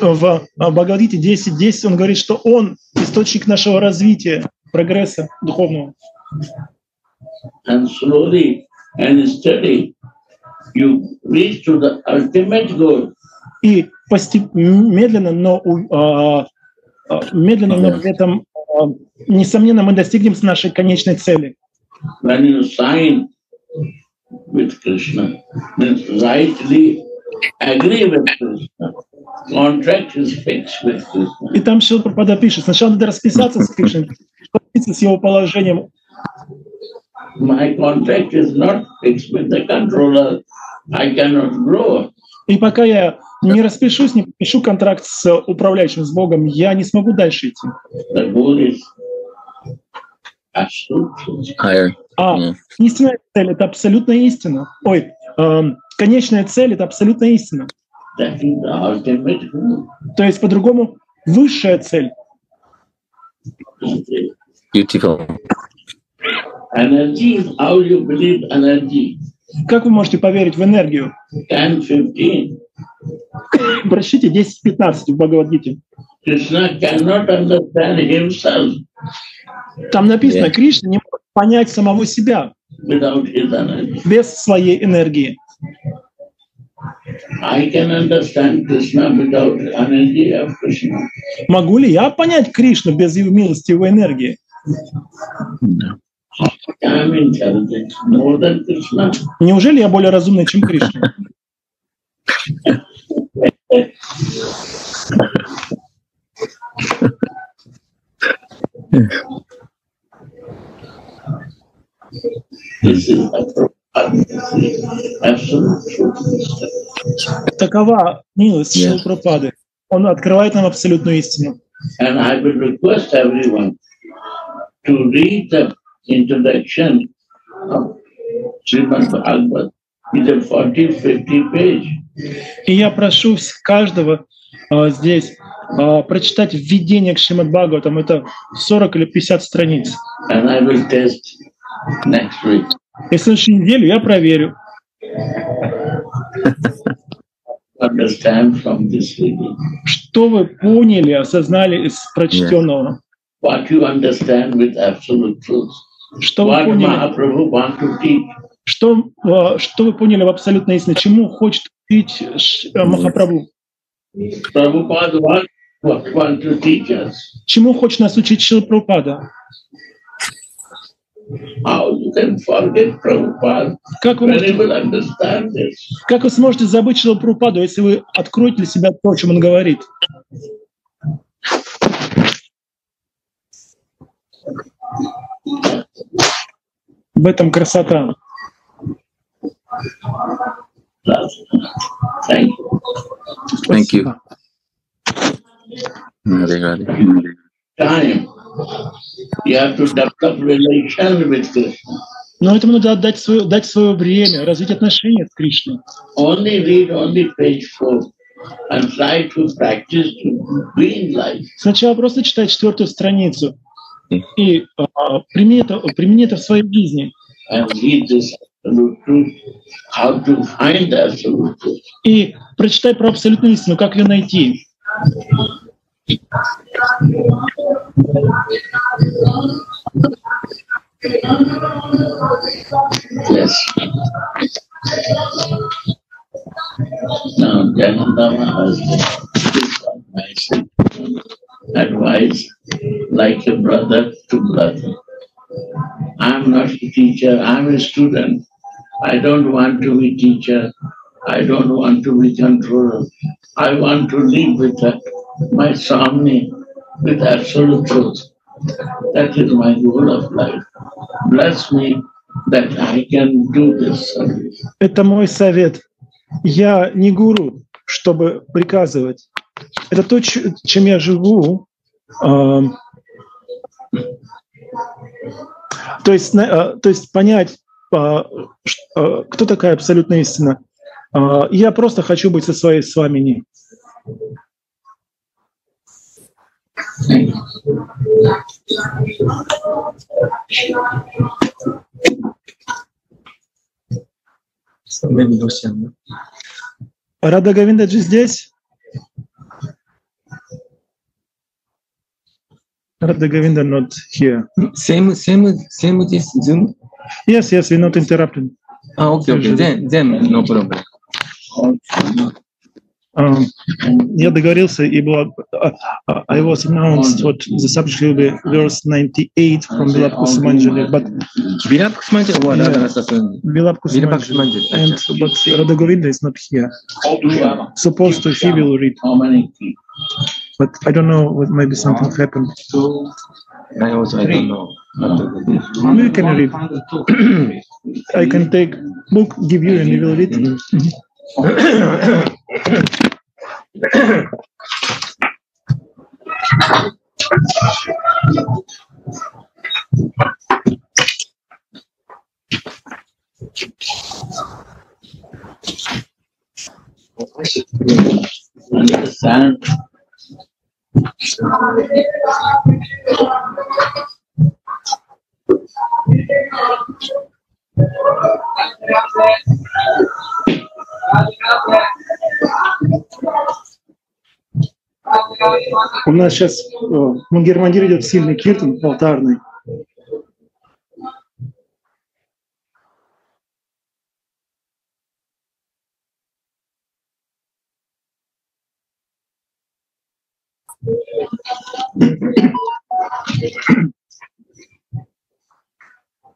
В, Бхагавадгите 10.10 он говорит, что он источник нашего развития, прогресса духовного. And slowly and steady, you reach to the ultimate goal. И постеп- медленно, но а, а, медленно, но при этом несомненно, мы достигнем нашей конечной цели. When you sign with Krishna, means rightly agree with Krishna. Contract is fixed with Krishna. И там Шила Прабхупада пишет, сначала надо расписаться с Кришной, расписаться с его положением. My contract is not fixed with the controller. I cannot grow. И пока я не распишусь, не подпишу контракт с управляющим, с Богом, я не смогу дальше идти. Truth. Higher. А Yeah. истинная цель — это абсолютная истина. Ой, эм, конечная цель — это абсолютная истина. Goal. То есть, по-другому, высшая цель. Beautiful. Energy is how you believe energy. Как вы можете поверить в энергию? 10, 15. Прочтите 10-15 в Бхагавадгите. Там написано. Кришна не может понять самого себя без своей энергии. Могу ли я понять Кришну без его милости, его энергии? Неужели я более разумный, чем Кришна? This is the absolute truth. Такова милость Yeah. Шилпрапады. Он открывает нам абсолютную истину. And I will request everyone to read the introduction of Srimad Bhagavad. It's a 40-50 page. И я прошу каждого а, здесь а, прочитать введение к Шримад Бхагаватам. Это 40 или 50 страниц. And I will test next week. И в следующую неделю я проверю, Understand from this reading. что вы поняли, осознали из прочтенного. What you understand with absolute truth. Что вы поняли, что, а, что вы поняли в абсолютной истине, чему хочет Ш- а, Махапрабху, Prabhupada want, what want to teach us. чему хочет нас учить Шилпрапада. How you can forget Prabhupada Как вы, можете, will understand this. как вы сможете забыть Шилпрападу, если вы откроете для себя то, о чем он говорит? В этом красота. Thank you. Thank you. Time. You have to develop relation with Krishna. Но этому надо отдать свое, дать свое время, развить отношения с Кришной. Only read only page four and try to practice to be in life. Сначала просто читай четвертую страницу и а, прими, это, прими это в своей жизни. and read this how to find. И прочитай про абсолютную истину, как ее найти. Yes. Now, Janandama has advice like a brother to brother. I'm not a teacher, I'm a student. I don't want to be teacher. I don't want to be controller. I want to live with that, my Swami, with absolute truth. That is my goal of life. Bless me that I can do this service. Это мой совет. Я не гуру, чтобы приказывать. Это то, чем я живу. То есть, а, то есть понять, а, а, кто такая абсолютная истина. А, Я просто хочу быть со своей с вами не. Рада Гавиндаджи здесь? Rada Govinda not here. Same, same, same this Zoom? Yes, yes, we're not interrupted. Ah, okay, okay. Then, then no problem. А, Я договорился, и было, а, а, I was announced what the subject will be verse 98 from Vilap Kusumanjali, but Vilap Kusumanjali, what Yeah. other Satsang? Vilap Vilap Kusumanjali, Kusumanjali, and but Radhagovinda is not here. Supposed to, he will read, How many feet? but I don't know, what maybe something happened. I also, I don't know. You can read. I can take book, give you, and you will read. Sand. У нас сейчас в Мангермандир идет сильный киртан алтарный.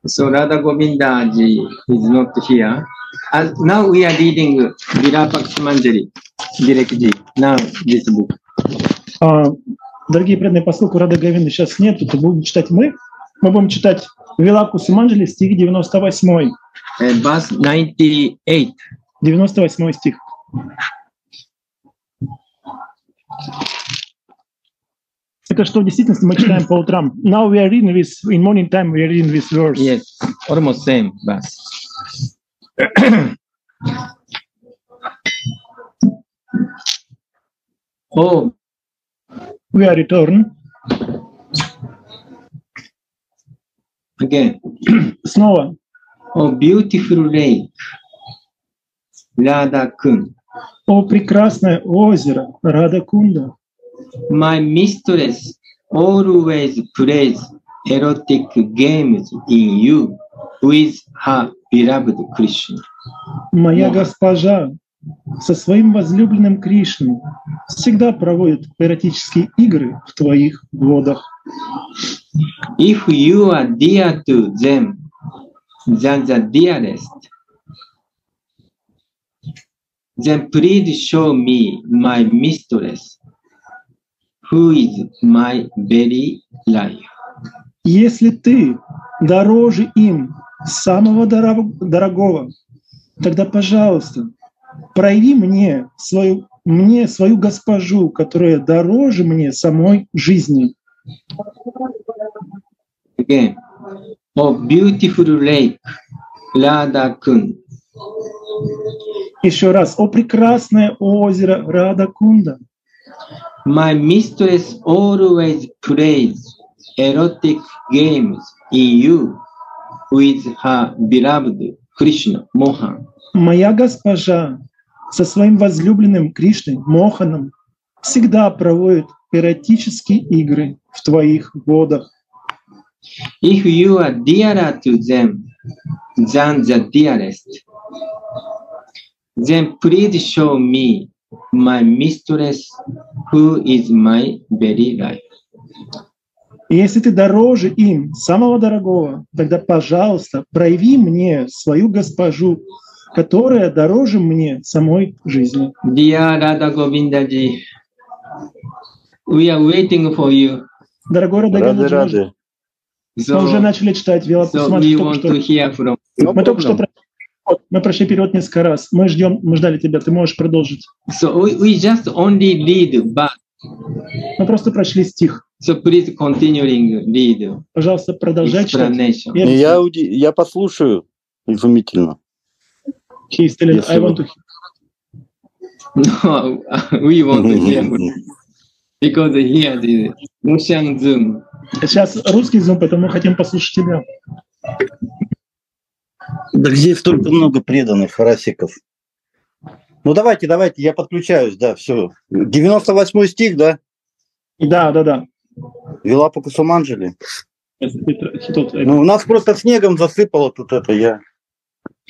So Radha Govinda ji is not here. As now we are reading Vilapakshamanjali, Direk ji. Now this book. А, дорогие преданные, поскольку Рада Говинда сейчас нет, то будем читать мы. Мы будем читать Вилапку Суманджали, стих 98. Uh, verse 98. 98 стих. Это что в действительности мы читаем по утрам. Now we are reading this, in morning time we are reading this verse. Yes, almost same verse. oh, We are return. again. Снова. Oh, beautiful lake. Radha Kun. О, прекрасное озеро Радакунда. My mistress always plays erotic games in you with her beloved Krishna. Моя госпожа со своим возлюбленным Кришной всегда проводит эротические игры в твоих водах. If you are dear to them than the dearest, then please show me my mistress, who is my very life. Если ты дороже им самого дорог- дорогого, тогда, пожалуйста, прояви мне свою, мне свою госпожу, которая дороже мне самой жизни. Again, oh beautiful lake, Radha Kun. Еще раз, о прекрасное озеро Радакунда. My mistress always plays erotic games in you with her beloved Krishna Mohan. Моя госпожа со своим возлюбленным Кришной Моханом всегда проводит эротические игры в твоих водах. If you are dearer to them than the dearest, then please show me my mistress, who is my very life. И если ты дороже им, самого дорогого, тогда, пожалуйста, прояви мне свою госпожу, которая дороже мне самой жизни. Dear Radha Govinda ji, we are waiting for you. Дорогой Рады, Радаганда, рады. мы уже начали читать Вела so we want что. to hear from Мы только что вот, мы прошли перевод несколько раз. Мы ждем, мы ждали тебя, ты можешь продолжить. So we, we just only read, but Мы просто прочли стих. so please continuing read Пожалуйста, продолжай читать. Я- Я, уди- я послушаю изумительно. Если I want to No, we want to hear because here the Russian Zoom. Сейчас русский зум, поэтому мы хотим послушать тебя. Да здесь столько много преданных расиков. Ну давайте, давайте, я подключаюсь, да, все. 98 стих, да? Да, да, да. Вилапа Кусуманджели. He told, Ну, у нас просто снегом засыпало тут это, я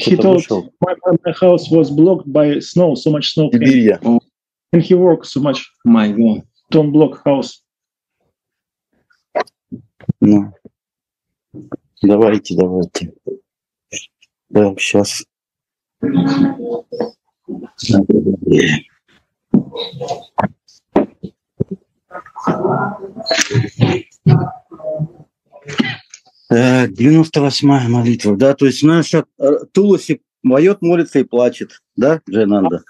he told my, my house was blocked by snow, so much snow. came. Сибирь. and he works so much. My God. Don't block house. Ну, давайте, давайте. Да, сейчас. Так, 98-я молитва, да, то есть наша э, Туласи поет, молится и плачет, да, Джананда?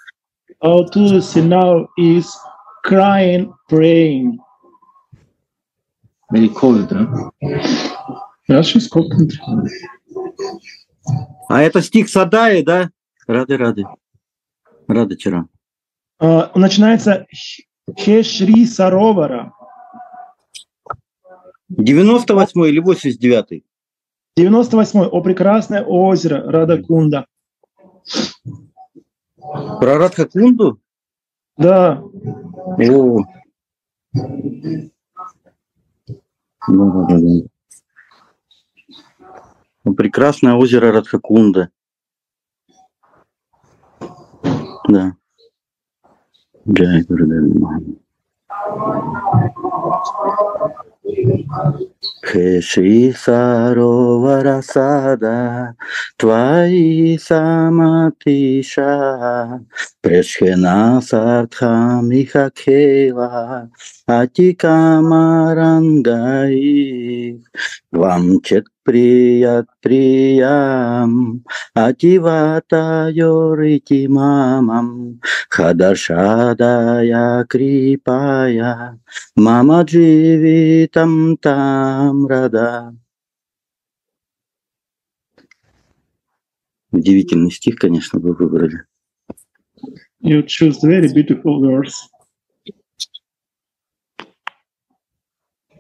Our Tulsi now is crying, praying. Very cold, huh? Yeah, she's cold country. А это стих Садаи, да? Рады, рады. Рады вчера. А, начинается Хешри Саровара. 98 или 89 98 О прекрасное озеро Радакунда. Про Радхакунду? Да. О. Да, да. Ну, Прекрасное озеро Радхакунда. Да. Джай Хе Шри Саровара Сада, Твои Саматиша, Прешхена Сартхамиха михакела Атика Марангаи, Вам чет прият приям, Ативата Йорити мамам, Хадашадая Крипая, Мама Дживитам там рада. Удивительный стих, конечно, вы выбрали. You choose very beautiful verse.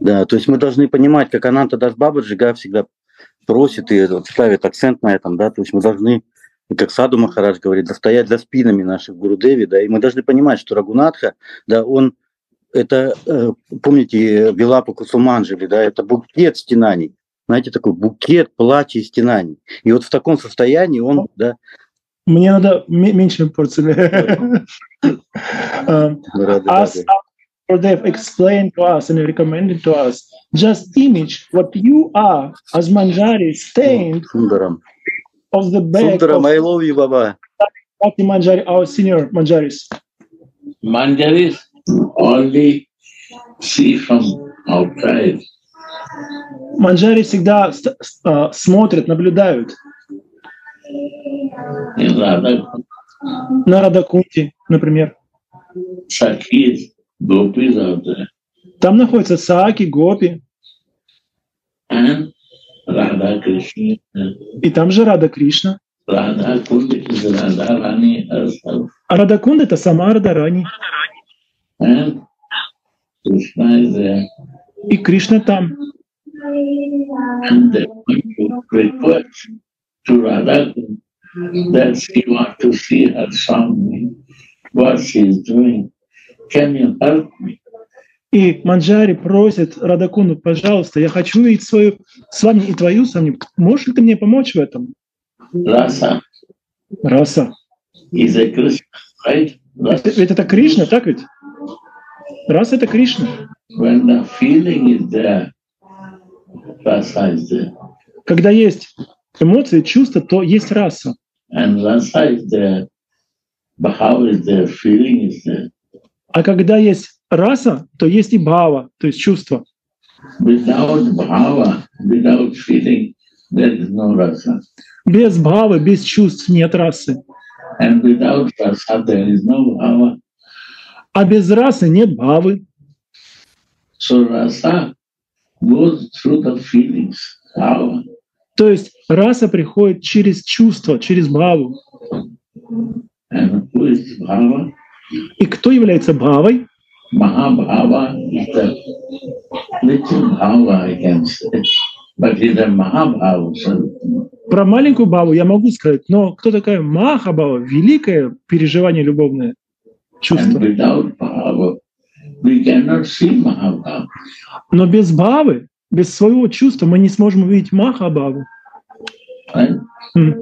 Да, то есть мы должны понимать, как Ананта Дас Бабаджи да, всегда просит и вот ставит акцент на этом, да, то есть мы должны, как Саду Махарадж говорит, да, стоять за спинами наших Гурудеви, да, и мы должны понимать, что Рагунатха, да, он, это, э, помните, Вилапа Кусуманджели, да, это букет стенаний, знаете, такой букет плача и стенаний. И вот в таком состоянии он, да, Мне надо ме- меньше порциями. Um, As. Gurudev explained to us and recommended to us, just image what you are as Manjari stained Сундарам. of the back Сундарам, of I love you. Bhakti Manjari, our senior Manjaris. Manjaris only see from outside. Манджари всегда а, смотрят, наблюдают на Радакунти, например. Gopis out there. Там находятся Саки, Гопи, Radha Krishna. и там же Рада Кришна. А Радакунда — это сама is there. И Кришна там. Want that she wants to see her son, what she is doing. Can you help me? И Манджари просит Радакунду, пожалуйста, я хочу видеть свою с вами и твою сами. Можешь ли ты мне помочь в этом? Rasa Раса. is a Krishna, right? Ведь, ведь это Кришна, так ведь? Rasa is there. Когда есть эмоции, чувства, то есть раса. А когда есть раса, то есть и бхава, то есть чувство. Without bhava, without feeling, there is no rasa. Без бхавы, без чувств нет расы. And without rasa, there is no bhava. А без расы нет бхавы. So rasa goes through the feelings, bhava. То есть раса приходит через чувство, через бхаву. Bhava? И кто является бхавой? Mahabhava is the little bhava, I can say. But he's a Mahabhava. So Про маленькую бхаву я могу сказать, но кто такая Махабхава? Великое переживание любовное, Mahabhava. Но без бхавы, без своего чувства мы не сможем увидеть Махабхаву. Right? М.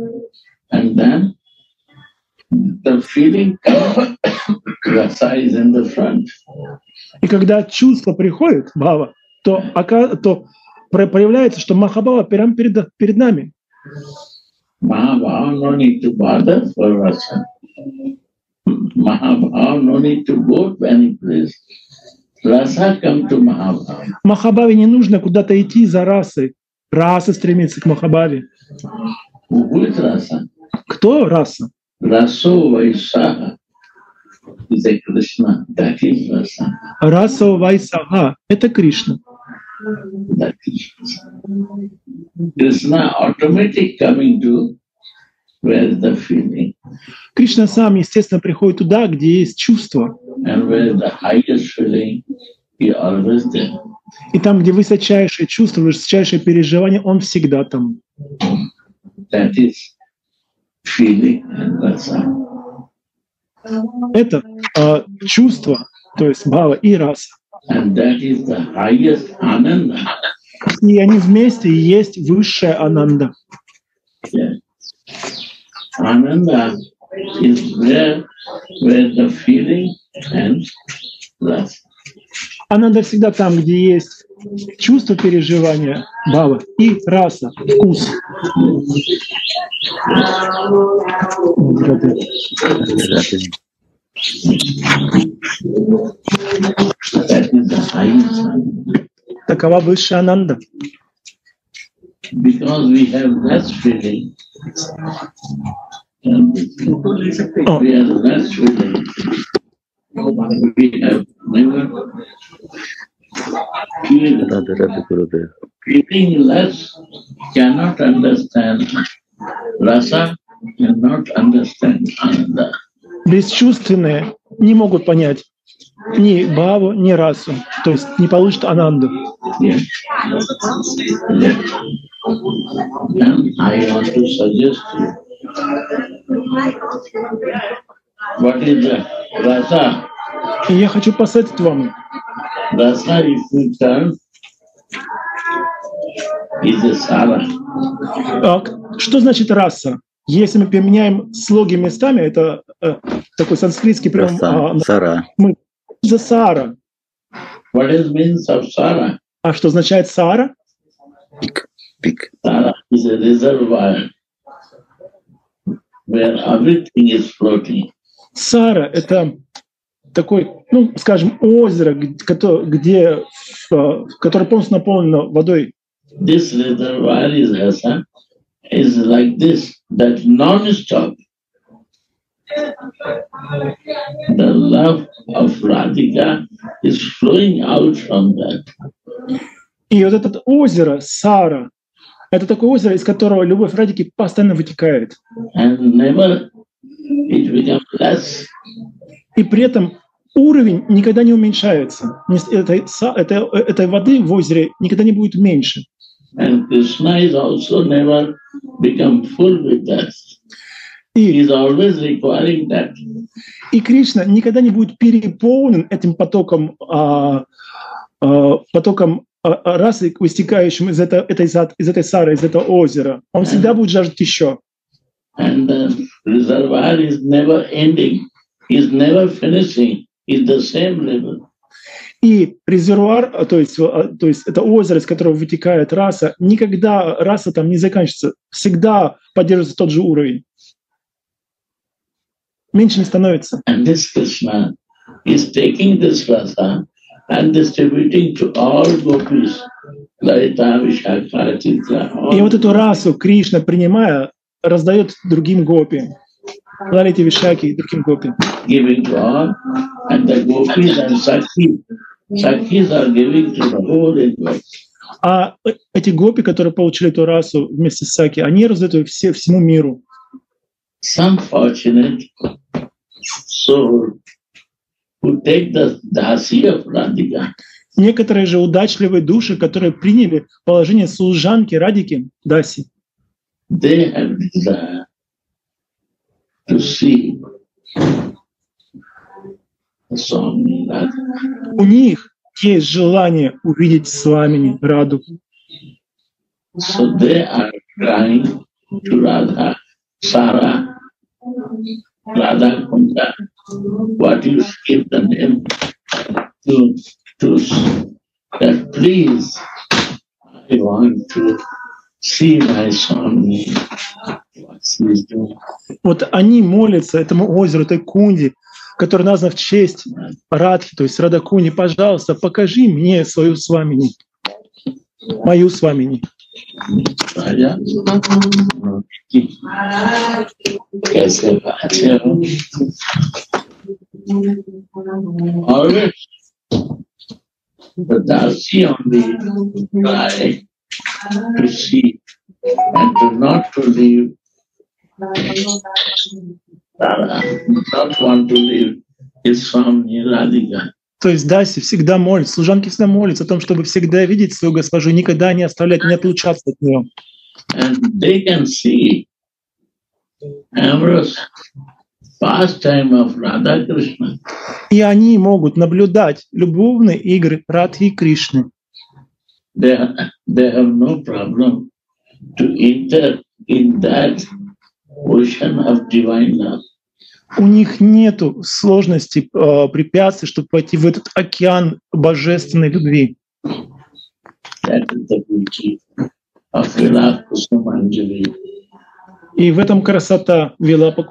And then the feeling comes, rasa is in the front. И когда чувство приходит, бхава, то, то про- проявляется, что Махабава прямо перед, перед нами. Mahabhav no need to bother for rasa. Mahabhav no need to go to any place. Rasa come to Mahabhav. Махабаве не нужно куда-то идти за расой. Раса стремится к Махабаве. Is rasa? Кто раса? Vaisaha is a Krishna. That is. Раса Вайсага — это Кришна. That is Krishna automatic coming to where is the feeling Кришна сам, естественно, приходит туда, где есть чувство. И там, где высочайшее чувство, высочайшее переживание, он всегда там. Это а, чувство, то есть бхава и раса. И они вместе и есть высшая ананда. Yes. Ananda is there where the feeling and rasa. Ананда всегда там, где есть чувство переживания, бхава, и раса, вкус. That. Такова высшая ананда. because we have less feeling. And we have less feeling. We have never Гурудев. feeling less cannot understand rasa, cannot understand ananda. Бесчувственные не могут понять ни бхаву, ни расу, то есть не получат ананду. Yes. Yes. And I want to suggest you. Rasa? И я хочу посоветовать вам, Rasa, if we turn, is a sara. а, к- что значит раса? Если мы поменяем слоги местами, это э, такой санскритский прям Раса, а, сара. мы за Сара. What is means of sara? А что означает Сара? Пик. Sara is a reservoir where everything is floating. Сара — это такой, ну, скажем, озеро, г- кото- где, э, которое полностью наполнено водой. This reservoir is rasa, is like this, that non-stop. The love of Radhika is flowing out from that. И вот это озеро, Сара, это такое озеро, из которого любовь Радики постоянно вытекает. И при этом уровень никогда не уменьшается. Этой, этой, этой воды в озере никогда не будет меньше. And Krishna is also never become full with that. И, He is always requiring that. и Кришна никогда не будет переполнен этим потоком, а, а, потоком а, а, расы, выстекающим из, это- этой, из этой сары, из этого озера. Он всегда будет жаждать еще. And the reservoir is never ending, is never finishing, is the same level. И резервуар, а, то есть, то есть это озеро, из которого вытекает раса, никогда раса там не заканчивается. Всегда поддерживается тот же уровень. Меньше не становится. And this Krishna is taking this rasa and distributing to all gopis, Lalita, Vishakha, Chitra, И вот эту расу Кришна, принимая, раздает другим гопи. Лалите Вишаки и другим гопи. А эти гопи, которые получили эту расу вместе с Саки, они раздают ее все, всему миру. Some fortunate soul who take the dasi of Radhika Некоторые же удачливые души, которые приняли положение служанки Радики, Даси, they have desire to see the Swami Radha. у них есть желание увидеть Сламини, Раду. So they are crying to Radha, Sara, Radha Kunda, what you give the name. To, s- that please, I want to see my doing. Вот они молятся этому озеру, этой кунди, который назван в честь Радхи, то есть Радакуни, пожалуйста, покажи мне свою свамини, мою свамини. Vaya. Que se The Darcy on the guy to see and to not to leave. Not want to leave is from near Radhika. То есть Даси всегда молится, служанки всегда молятся о том, чтобы всегда видеть свою госпожу, никогда не оставлять, не отлучаться от нее. and they can see amorous pastime of Radha Krishna. И они могут наблюдать любовные игры Радхи и Кришны. They, they have no problem to enter in that ocean of divine love. У них нету сложностей, э, препятствий, чтобы пойти в этот океан божественной любви. И в этом красота Вилапа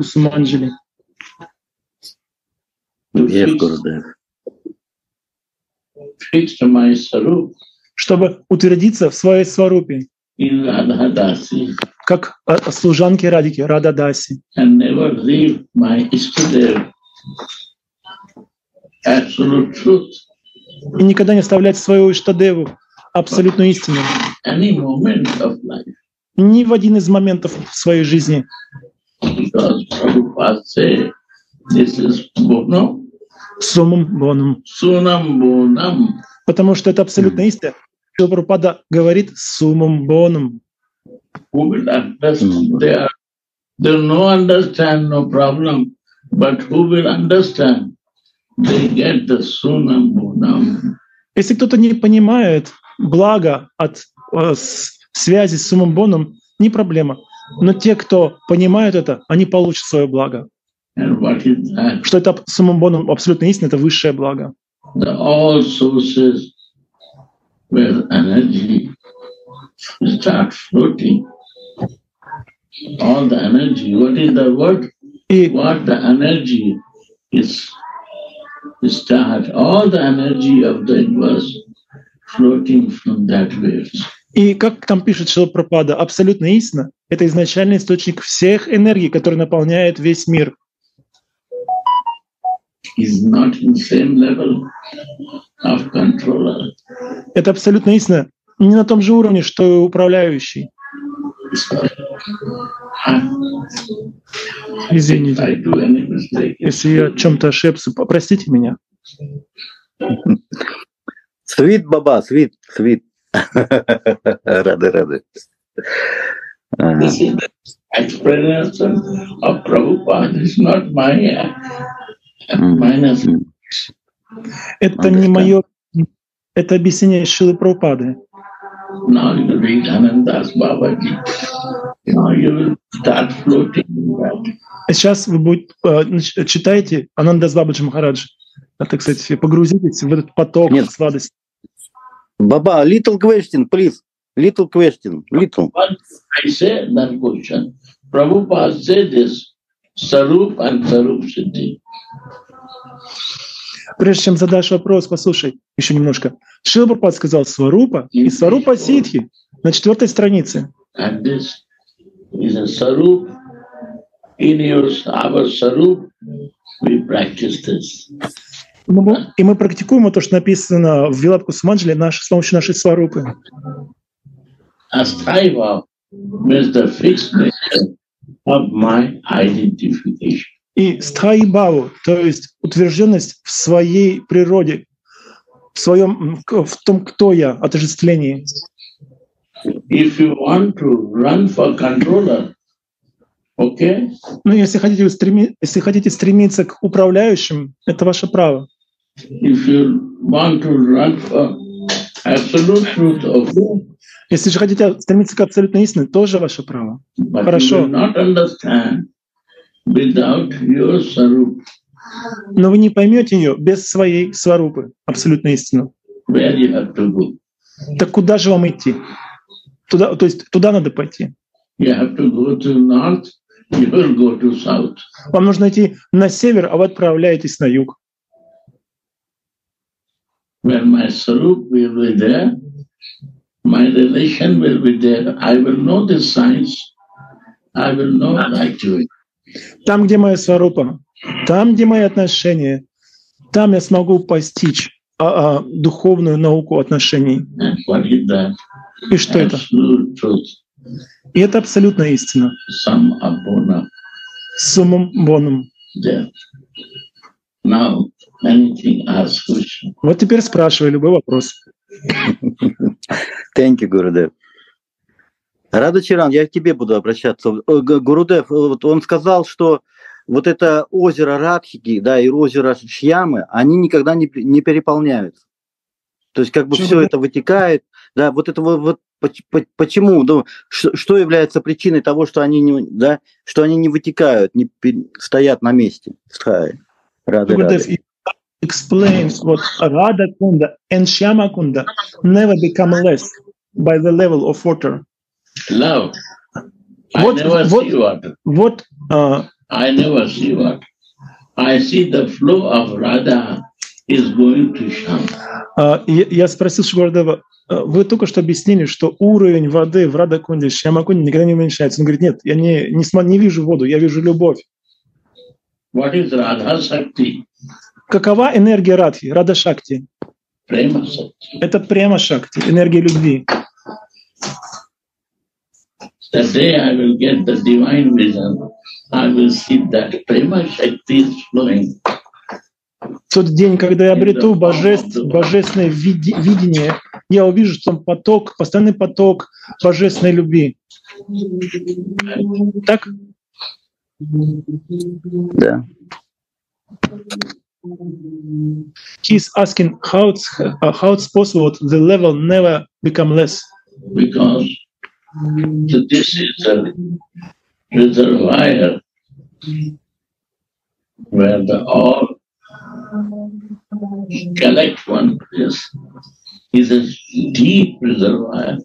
sarup Чтобы утвердиться в своей сварупе, как э, служанки Радики, Рада Даси. and never leave my Istadev. Absolute truth. И никогда не оставлять свою Иштадеву, абсолютную истину. Ни в один из моментов своей жизни. Сумам Боном. Sunam Bonam. Потому что это абсолютная истина. Прабхупада говорит сумам боном. Who will understand? They are, they no understand, no problem. But who will understand? They get the Sunam Bonam. Если кто-то не понимает благо от э, связи с сумом боном, не проблема. Но те, кто понимают это, они получат свое благо. And what is that? Что это сумом боном абсолютно истина, это высшее благо. The all sources where energy start floating. All the energy. What is the word? What the energy is start. All the energy of the universe floating from that waves. И как там пишет Шила Пропада, абсолютно истина — это изначальный источник всех энергий, который наполняет весь мир. Is not in same level of controller. Это абсолютно истина не на том же уровне, что и управляющий. Извините, если я в чем-то ошибся, попростите меня. Свит, баба, свит, свит. Рады, рады. Explanation of Prabhupada. Not my uh, minus. Это не мое, это объяснение Шилы Прабхупады. Now you read Anandas Babaji. Now you start floating in that. А Сейчас вы будете, э, читаете Ананда Бабаджи Махараджи, а, так сказать, погрузитесь в этот поток сладости. Баба, little question, please. Little question, little. But I say that question. Prabhupada said this Sarup and Sarup Siddhi. Прежде чем задашь вопрос, послушай еще немножко. Шила Прабхупад сказал Сварупа и Сварупа Ситхи на четвертой странице. Sarup. Your Sarup, this. И мы- практикуем то, что написано в Вилапку Суманджали наш, с помощью нашей Сварупы. Astaiva means the fixed nature of my identification. И стхаибаву, то есть утвержденность в своей природе, в своем, в том, кто я, отождествлении. If you want to run for controller, okay, Ну, если хотите, устреми- если хотите стремиться к управляющим, это ваше право. if you want to run for absolute truth, okay, Если же хотите стремиться к абсолютной истине, тоже ваше право. but you Хорошо. will not understand. Но вы не поймете ее без своей сварупы, абсолютно go? Так куда же вам идти? Туда, то есть туда надо пойти. You have to go to north, you will go to south. Вам нужно идти на север, а вы отправляетесь на юг. When my sarup will be there, my relation will be there. I will know the science. I will know right to it. Там, где моя сварупа, там, где мои отношения, там я смогу постичь а, а, духовную науку отношений. И что это? И это абсолютная истина. Суммум боном. Вот теперь спрашивай любой вопрос. Thank you, Гурудев. Рада Чиран, я к тебе буду обращаться. Э, Гурудев, э, вот он сказал, что вот это озеро Радхики, да, и озеро Шьямы, они никогда не, не переполняются. То есть как бы все это вытекает, да, вот это вот, вот поч- по- почему, ну, что является причиной того, что они не, да, что они не вытекают, не стоят на месте в? Рады, рады. explains what Radha Kunda and Shyama Kunda never become less by the level of water. Love. I What- never what- see water. Вот а, I never see water. I see the flow of Radha is going to Sham. а, я я спросил Шгурдева, а, вы только что объяснили, что уровень воды в Радакунде, Шьямакунде никогда не уменьшается. Он говорит, нет, я не, не, не вижу воду, я вижу любовь. What is Radha Shakti? Какова энергия Радхи, Рада Шакти? Prema Shakti. Это прямо Шакти, энергия любви. The day I will get the divine vision, I will see that Prema Shakti is flowing. Тот день, когда я обрету божеств- божественное види- видение, я увижу, что там поток, постоянный поток божественной любви. Так? Да. He's asking how it's, uh, how it's possible that the level never become less. because so this is a reservoir where the all collect one is is a deep reservoir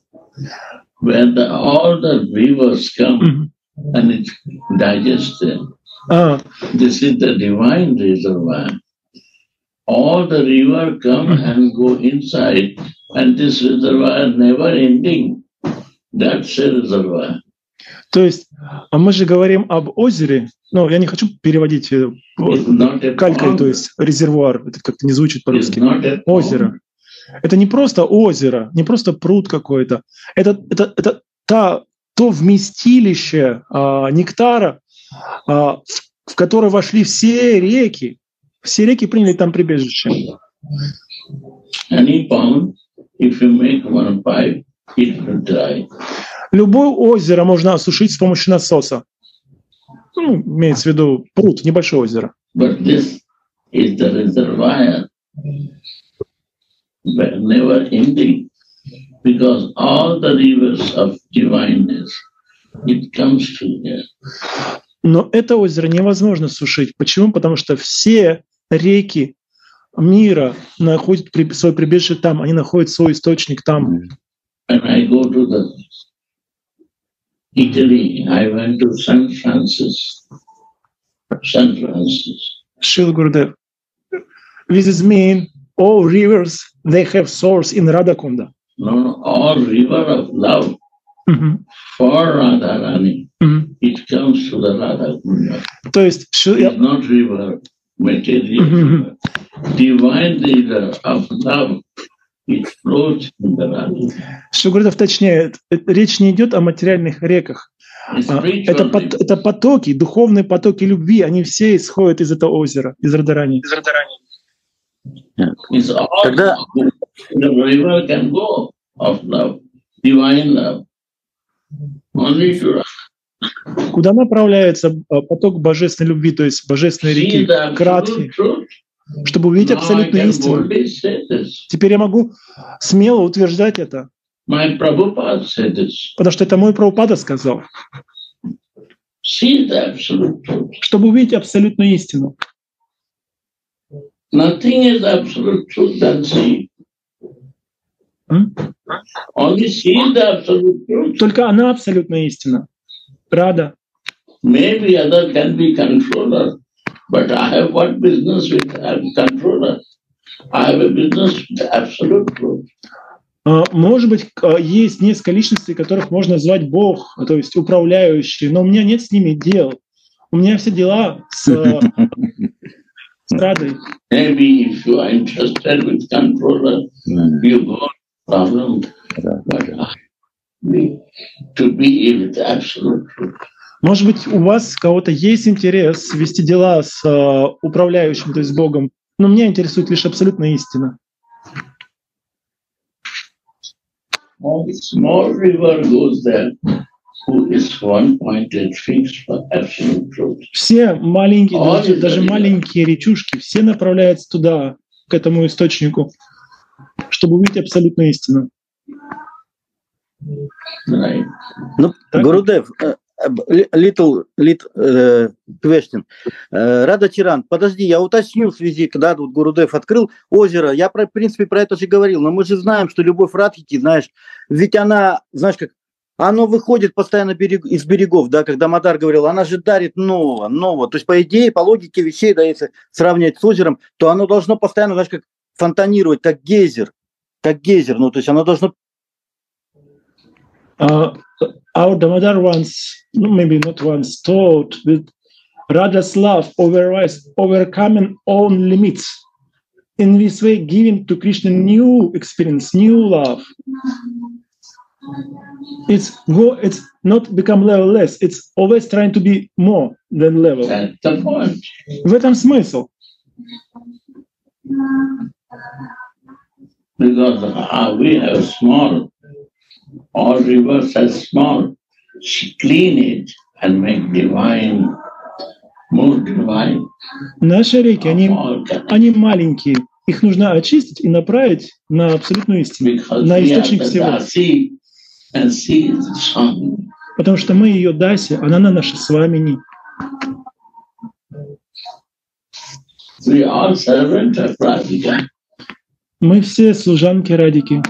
where the all the rivers come mm-hmm. and it digests them. Uh. А, This is the divine reservoir. All the river come mm-hmm. and go inside, and this reservoir never ending. A reservoir. то есть а мы же говорим об озере, ну, я не хочу переводить э, калькой, то есть резервуар, это как-то не звучит по-русски. Озеро. Это не просто озеро, не просто пруд какой-то. Это, это, это та, то вместилище а, нектара, а, в, в которое вошли все реки. Все реки приняли там прибежище. Any pond, if you make one pipe. Любое озеро можно осушить с помощью насоса. Ну, имеется в виду пруд, небольшое озеро. But this is the reservoir, but never ending, because all the rivers of divineness, it comes to here. Но это озеро невозможно сушить. Почему? Потому что все реки мира находят свое прибежище там, они находят свой источник там. When I go to the Italy, I went to San Francis. San Francis. Шил Гурдев. This is mean all rivers, they have source in Radhakunda. No, no, all river of love Мгм. for Radharani. Мгм. It comes to the Radha Kunda. То есть Шил- It's not river, material river. Divine river of love. Шигурдов уточняет, э, речь не идет о материальных реках. А, Это, пот- это потоки, духовные потоки любви, они все исходят из этого озера, из Радарани. It's all Тогда- Куда направляется а, поток божественной любви, то есть божественной реки, к. Чтобы увидеть абсолютную истину. Теперь я могу смело утверждать это, потому что это мой Прабхупада сказал. чтобы увидеть абсолютную истину. Nothing is absolute truth than see. М? Only see the absolute truth. Только она абсолютная истина. Рада. Maybe other can be controller, but I have what business with controller? I have a business with the absolute truth. А, Может быть, есть несколько личностей, которых можно назвать Бог, то есть управляющие, но у меня нет с ними дел. У меня все дела с, э, с Радой. Maybe if you are interested with controller, you go problem. But to be with absolute truth. Может быть, у вас у кого-то есть интерес вести дела с э, управляющим, то есть с Богом, но меня интересует лишь абсолютная истина. River goes there. Все маленькие, даже, даже маленькие речушки, все направляются туда, к этому источнику, чтобы увидеть абсолютную истину. Right. Ну, Гурудев, э, little, little э, question. Э, Рада Тиран, подожди, я уточню в связи, когда вот Гурудев открыл озеро, я, про, в принципе, про это же говорил, но мы же знаем, что любовь Радхики, знаешь, ведь она, знаешь, как оно выходит постоянно берег, из берегов, да, когда Мадар говорил, она же дарит нового, нового. То есть, по идее, по логике вещей, да, если сравнивать с озером, то оно должно постоянно, знаешь, как фонтанировать, как гейзер, как гейзер, ну, то есть оно должно Uh, our Damodar once, no, maybe not once, taught that Radha's love overrides overcoming own limits. In this way, giving to Krishna new experience, new love. It's go. It's not become level less. It's always trying to be more than level. That's the point. В этом смысл. Because uh, we have small, all rivers are small. Clean it and make divine, more divine. Наши реки, они, они маленькие. Их нужно очистить и направить на абсолютную истину, Because на источник всего. And see. Потому что мы ее Даси, она на наши с вами не. Мы все служанки Радики.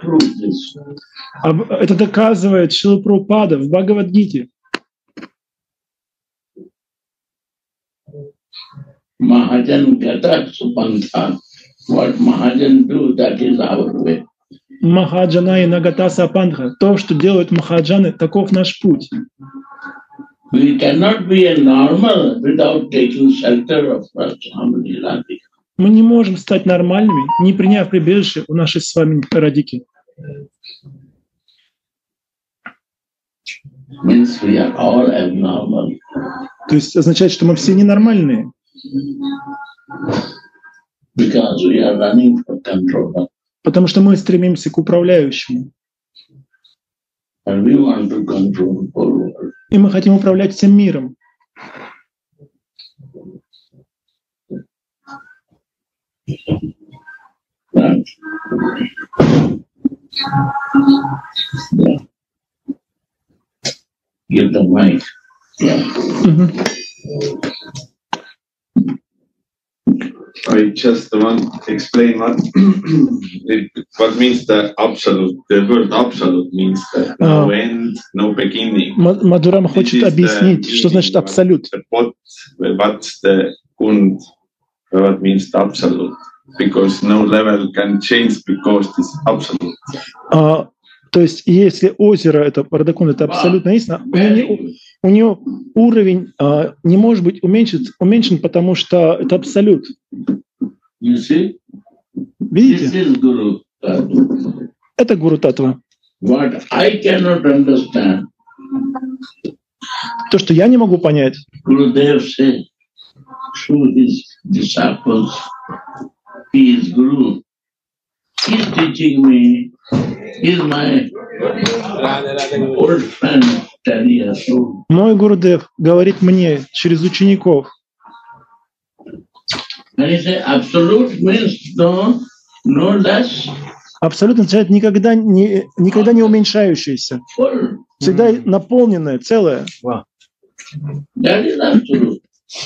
Proves this. А это доказывает Шила Прабхупада в Бхагавадгите. Mahajan Gata Supantha. What Mahajan do, that is our way. Махаджана и Нагата Сапандха. То, что делают махаджаны, таков наш путь. We cannot be a normal without taking shelter of Rajamani Radhika. Мы не можем стать нормальными, не приняв прибежище у нашей с вами Радики. Means we are all abnormal. То есть означает, что мы все ненормальные, because we are running for control потому что мы стремимся к управляющему. and we want to control the whole world. И мы хотим управлять всем миром. Right? Yeah. Give the mic. Yeah. I just want to explain what it, what means the absolute. The word absolute means that no Ah. end, no beginning. Ма- Мадурам This хочет is the объяснить, что значит meaning, абсолют. but What what's the und? What means the absolute? Because no level can change because it's absolute. То есть, если озеро это Радакун, это абсолютно истина, у нее, у нее уровень а, не может быть уменьшен, уменьшен, потому что это абсолют. Видите? Это Гуру Татва. То, что я не могу понять, he is Guru. He's teaching me. He's my old friend, 10 years old. мой Гурудев говорит мне через учеников, And he said, absolute means no, no less, Абсолютно означает никогда не, никогда не уменьшающееся. Всегда наполненное, целое.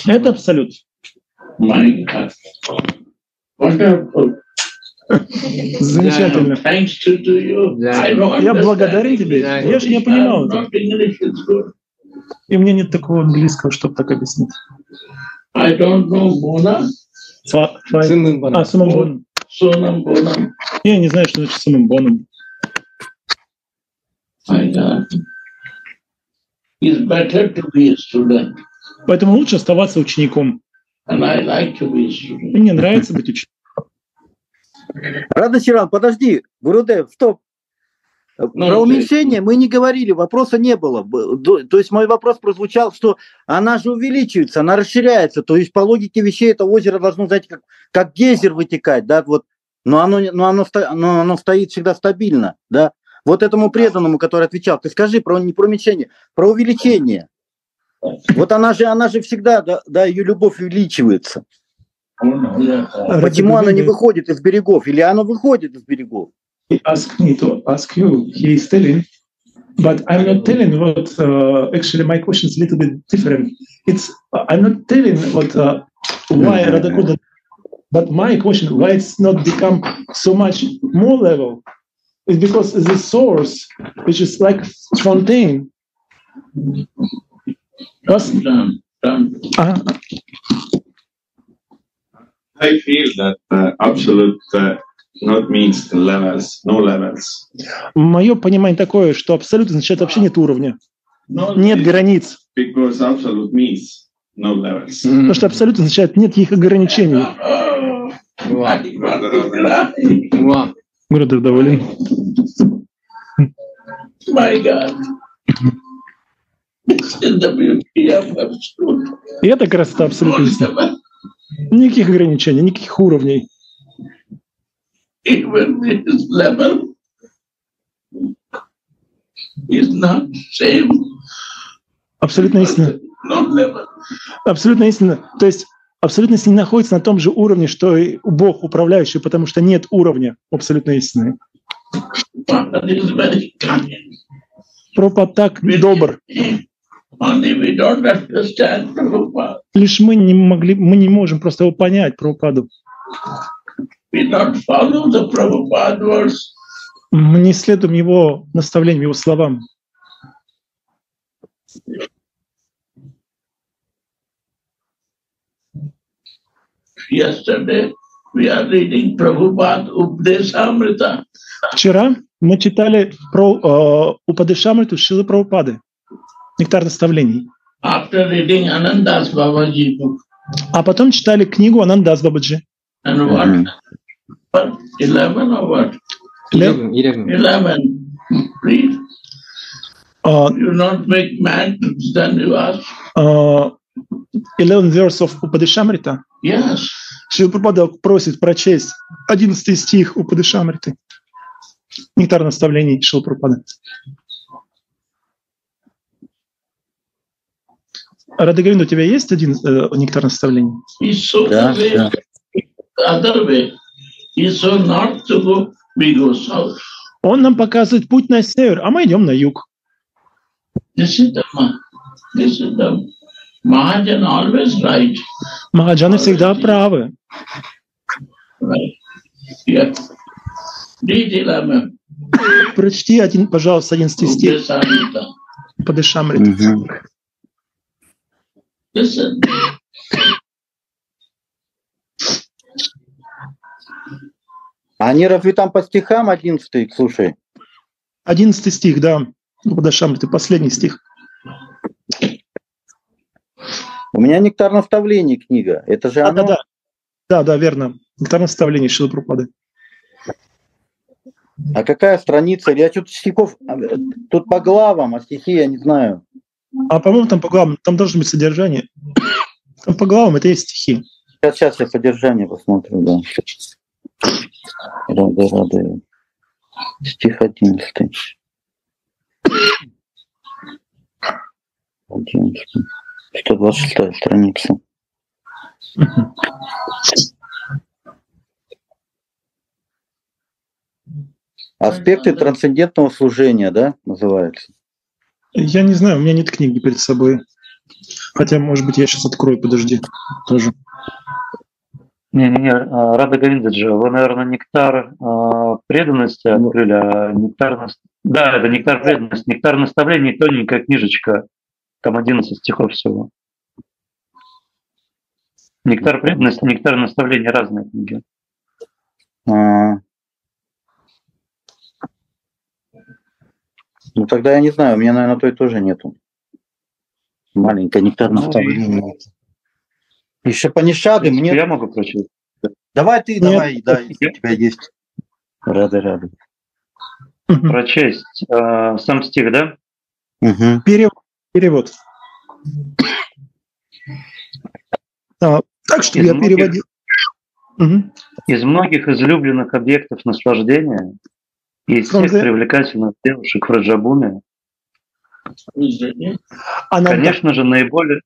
Это абсолют. Замечательно. Я благодарен тебе. Я же не понимал good. И меня нет такого английского, чтобы так объяснить. I don't know фа- А. Sonam Bonam. Я не знаю, что значит God. It's better to be a student. Поэтому лучше оставаться учеником. And I like to be a student. Мне нравится быть учеником. Радосиран, подожди, Гурудев, стоп. Ну, Про уменьшение мы не говорили, вопроса не было. То есть мой вопрос прозвучал, что она же увеличивается, она расширяется. То есть по логике вещей это озеро должно, знаете, как, как гейзер вытекать, да, вот. Но оно, но, оно, но оно стоит всегда стабильно, да. Вот этому преданному, который отвечал, ты скажи про не про уменьшение, про увеличение. Вот она же, она же всегда, да, да ее любовь увеличивается. Почему она не выходит из берегов? Или она выходит из берегов? He asked me to ask you. He is telling, but I'm not telling what. Uh, actually, my question is a little bit different. It's I'm not telling what uh, why Radhakuda, but my question why it's not become so much more level is because the source, which is like fountain. Done. uh, I feel that uh, absolute uh, not means levels, no levels. мое понимание такое, что абсолют означает вообще нет уровня, нет границ. Because absolute means no levels. Потому что абсолют означает нет никаких ограничений. Гурудев доволен. My God. И это красота абсолютно. Никаких ограничений, никаких уровней. Even this level is not same, Абсолютно level. Абсолютно истина. То есть абсолютно не находится на том же уровне, что и Бог управляющий, потому что нет уровня абсолютной истины. Пропад так добр. Лишь мы не могли, мы не можем просто его понять, Прабхупаду. Мы не следуем его наставлениям, его словам. Yesterday we are reading Prabhupada Updesamrita. Вчера мы читали про э, Упадешамриту Шилы Прабхупады, «Нектар наставлений». After reading Anandas Babaji book. А потом читали книгу Анандас Бабаджи. And what? What? 11 or what? Eleven. 11. Read. Uh, You not make mad, then you ask. uh, 11 verse of Упадешамрита. Yes. Шрила Прабхупада просит прочесть 11 стих Упадешамриты. Нектар наставлений Шрила Прабхупады. Радагавин, у тебя есть один э, нектар наставлений? Да, да. the other way. He shows not to go, we go south. Он нам показывает путь на север, а мы идем на юг. This is the ma- this is the Mahajan always right. Махаджаны всегда правы. Right. Yeah. Read 11. Прочти, один, пожалуйста, 11 стих Updesamrita. Упадешамриты. Listen. А они разве там по стихам 11 слушай? 11 стих, да. Упадешамриты, последний стих. У меня нектар наставлений книга. Это же Да, оно. да, да. Да, да, верно. Нектар наставлений Шилы Прабхупады. А какая страница? Я что-то стихов... Тут по главам, а стихи я не знаю. А по-моему, там по главам, там должно быть содержание. Там по главам это есть стихи. Сейчас, сейчас я содержание посмотрю, да. Рада, рада. Стих 11. 11. 126 страница. Аспекты трансцендентного служения, да, называется? Я не знаю, у меня нет книги перед собой. Хотя, может быть, я сейчас открою, подожди, тоже. Не-не-не, а, Рада Говиндаджи, вы, наверное, нектар а, преданности открыли, а нектар... Да, это нектар преданности, нектар наставлений, тоненькая книжечка, там 11 стихов всего. Нектар преданности, нектар наставлений разные книги. Ну тогда я не знаю, у меня, наверное, той тоже нету. Маленькая нектарное Ну, наставление. Еще понишады мне. Я могу прочесть. Давай ты, Нет. давай, да, если у тебя есть. Рады, рады. Прочесть а, сам стих, да? Перевод. Перевод. А, так что Из я многих- переводил. Мгм. Из многих излюбленных объектов наслаждения и из всех привлекательных девушек в Раджабуме, Ананда. конечно же, наиболее...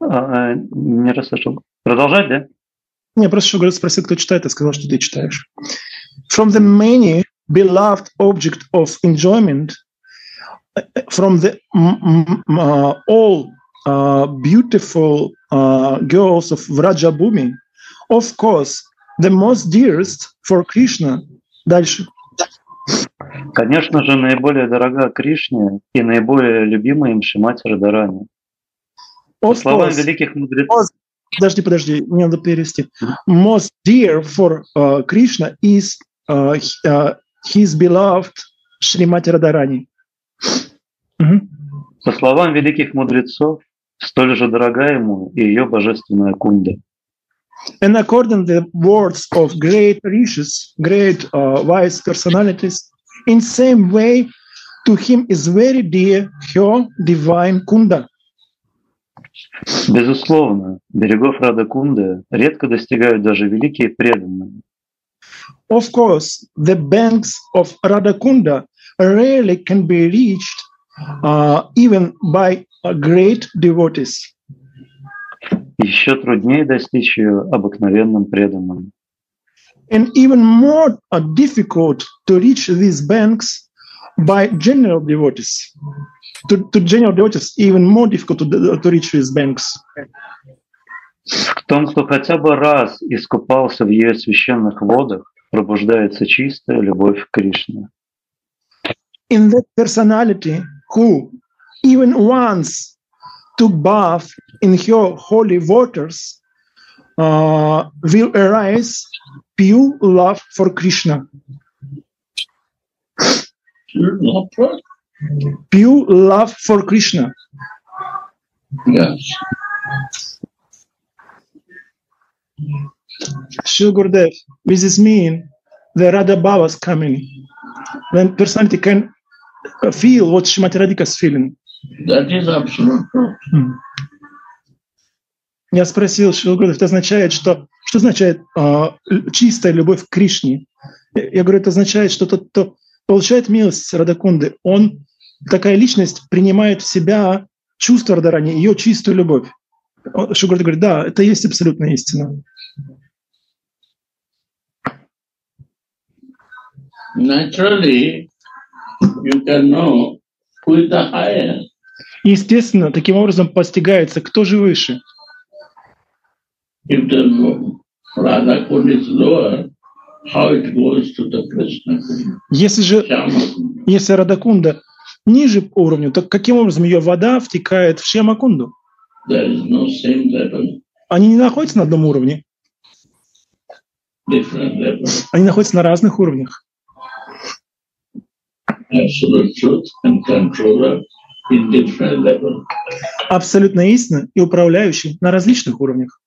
А, не расслышал. Продолжать, да? Не, просто говорю, спросил, кто читает, и сказал, что ты читаешь. From the many beloved object of enjoyment, from the uh, all uh, beautiful uh, girls of Vrajabhumi, of course, the most dearest for Krishna. Дальше. Конечно же, наиболее дорога Кришне и наиболее любимая им Шимати Радарани. По словам великих мудрецов, Подожди, подожди, мне надо перевести. Most dear for uh, Krishna is uh, uh, his beloved Шримати Радарани. по словам великих мудрецов, столь же дорога ему и ее божественная кунда. And according to the words of great riches, great uh, wise personalities, in same way, to him is very dear her divine kunda. Безусловно, берегов Радакунды редко достигают даже великие преданные. Of course, the banks of Radhakunda rarely can be reached uh, even by uh, great devotees. Еще труднее достичь ее обыкновенным преданным. And even more uh, difficult to reach these banks by general devotees. To, to general devotees, even more difficult to, to reach these banks. В том, кто хотя бы раз искупался в ее священных водах, пробуждается чистая любовь к Кришне. in that personality who even once took bath in her holy waters uh, will arise pure love for krishna pure love for krishna Yes. Shri Gurudev, with this mean the Radha Bhava is coming. When personality can feel what Shrimati Radhika is feeling. That is absolute truth. Я спросил Шилгуру, это означает, что что означает л- чистая любовь к Кришне? Я говорю, это означает, что тот, кто получает милость Радакунды, он такая личность принимает в себя чувство Радарани, ее чистую любовь. Шилгуру говорит, да, это есть абсолютная истина. Naturally, you can know who is the higher. Естественно, таким образом постигается, кто же выше. Если же, если Радакунда ниже по уровню, то каким образом ее вода втекает в Шьямакунду? Они не находятся на одном уровне, они находятся на разных уровнях. Absolute truth and controller. Абсолютно истина и управляющий на различных уровнях.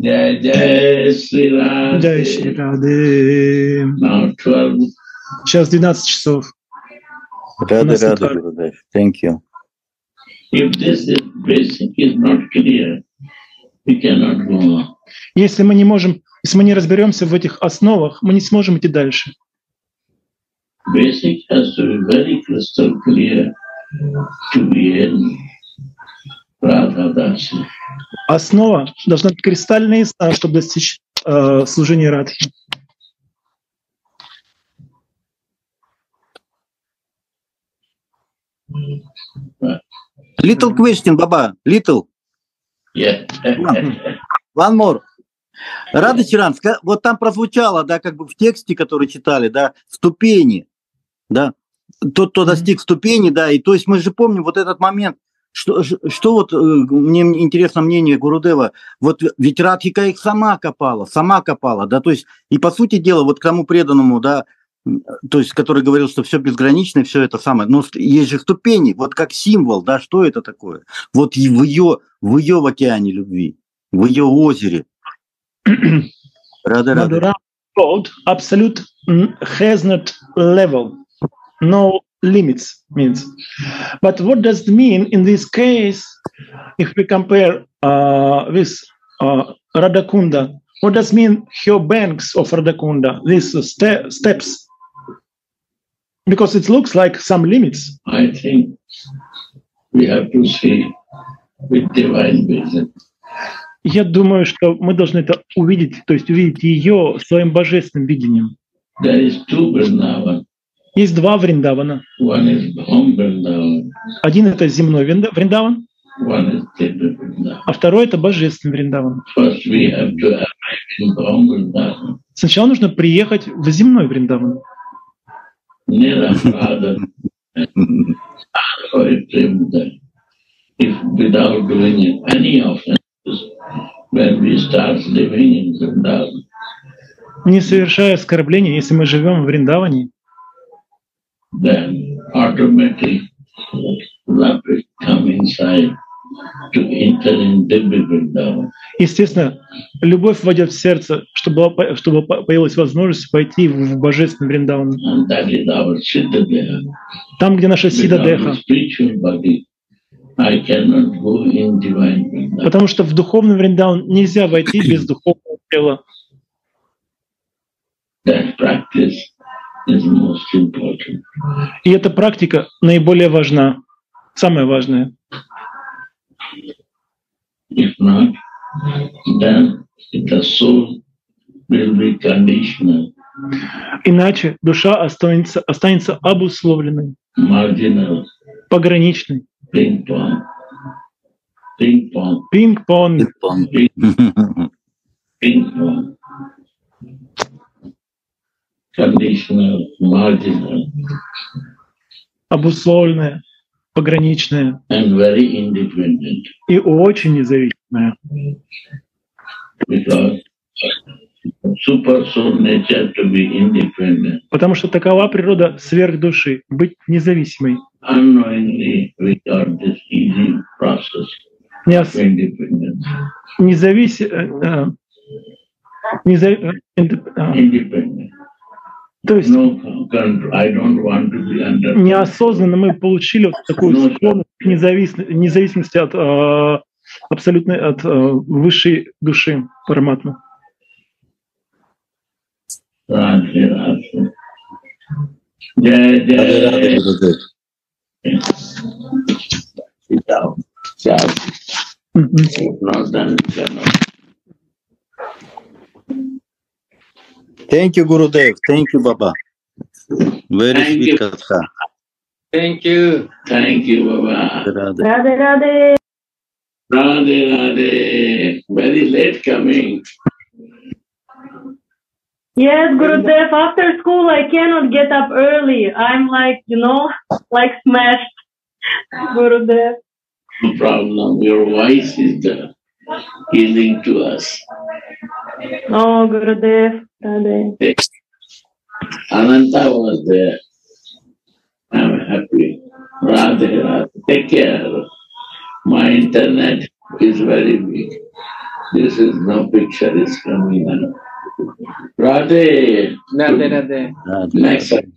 Jai Jai Sri Ram. Джай Шри Радhe. Now 12. Сейчас 12 часов. Рады, рады, Гурудев. Thank you. If this is basic is not clear, we cannot go on. Если мы не можем, если мы не разберемся в этих основах, мы не сможем идти дальше. Basic has to be very crystal clear to be in. Radha Dasi. Основа должна быть кристально ясна, чтобы достичь э, служения Радхи. Little question, Баба. Little. Yeah. One more. Рада Чиран, вот там прозвучало, да, как бы в тексте, который читали, да, ступени, да, тот, кто достиг ступени, да, и то есть мы же помним вот этот момент, что, что вот, э, мне интересно мнение Гурудева, вот ведь Радхика их сама копала, сама копала, да, то есть, и по сути дела, вот к тому преданному, да, то есть, который говорил, что все безгранично, все это самое, но ст- есть же ступени, вот как символ, да, что это такое? Вот и в ее, в ее в океане любви, в ее озере. Рада, рада. Absolute mm, has not level, no limits means. But what does it mean in this case if we compare uh, with uh, Radakunda? What does mean her banks of Radakunda, these uh, ste- steps? Because it looks like some limits. I think we have to see with divine vision. Я думаю, что мы должны это увидеть, то есть увидеть ее своим божественным видением. There is two Vrindavan. Есть два Вриндавана. Один это земной Вринда- Вриндаван, а второй это божественный Вриндаван. Сначала нужно приехать в земной Вриндаван. Nirapada for a dream that if without doing any offense, when we start living in Vrindavan, Не совершая оскорбления, если мы живем в Вриндаване, then automatically love will come inside to enter in Divya Vrindavan. естественно, любовь войдет в сердце, чтобы, чтобы по- появилась возможность пойти в божественный Вриндаван. Там, где наша Сида Деха. Потому что в духовный Вриндаван нельзя войти без духовного тела. That practice. И эта практика наиболее важна, самая важная. If not, then the soul will be conditional, Иначе душа останется, останется обусловленной, marginal, пограничной. ping-pong, ping-pong, Пинг-понг. ping-pong, conditional, marginal, обусловленная, пограничная and very independent и очень независимая. because super soul nature to be independent. Потому что такова природа сверхдуши, быть независимой. Unknowingly, we got this easy process Не of ос- independence. независи- э, э, неза- э, инд- э, Independent. То есть неосознанно мы получили вот такую склонность к независ- независимости от э, абсолютной, от э, высшей души Параматмы. Radhe, Thank you, Gurudev. Thank you, Baba. Very Thank sweet you. katha. Thank you. Thank you, Baba. Radhe. Radhe Radhe. Radhe, Radhe. Very late coming. Yes, Gurudev, after school I cannot get up early. I'm like, you know, like smashed. Gurudev. No problem. Your voice is the healing to us. Oh, Gurudev. Radhe. Ananta was there. I'm happy. Radhe, Radhe. Take care. My internet is very weak. This is no picture is coming now. Radhe. Radhe, Radhe. Next time.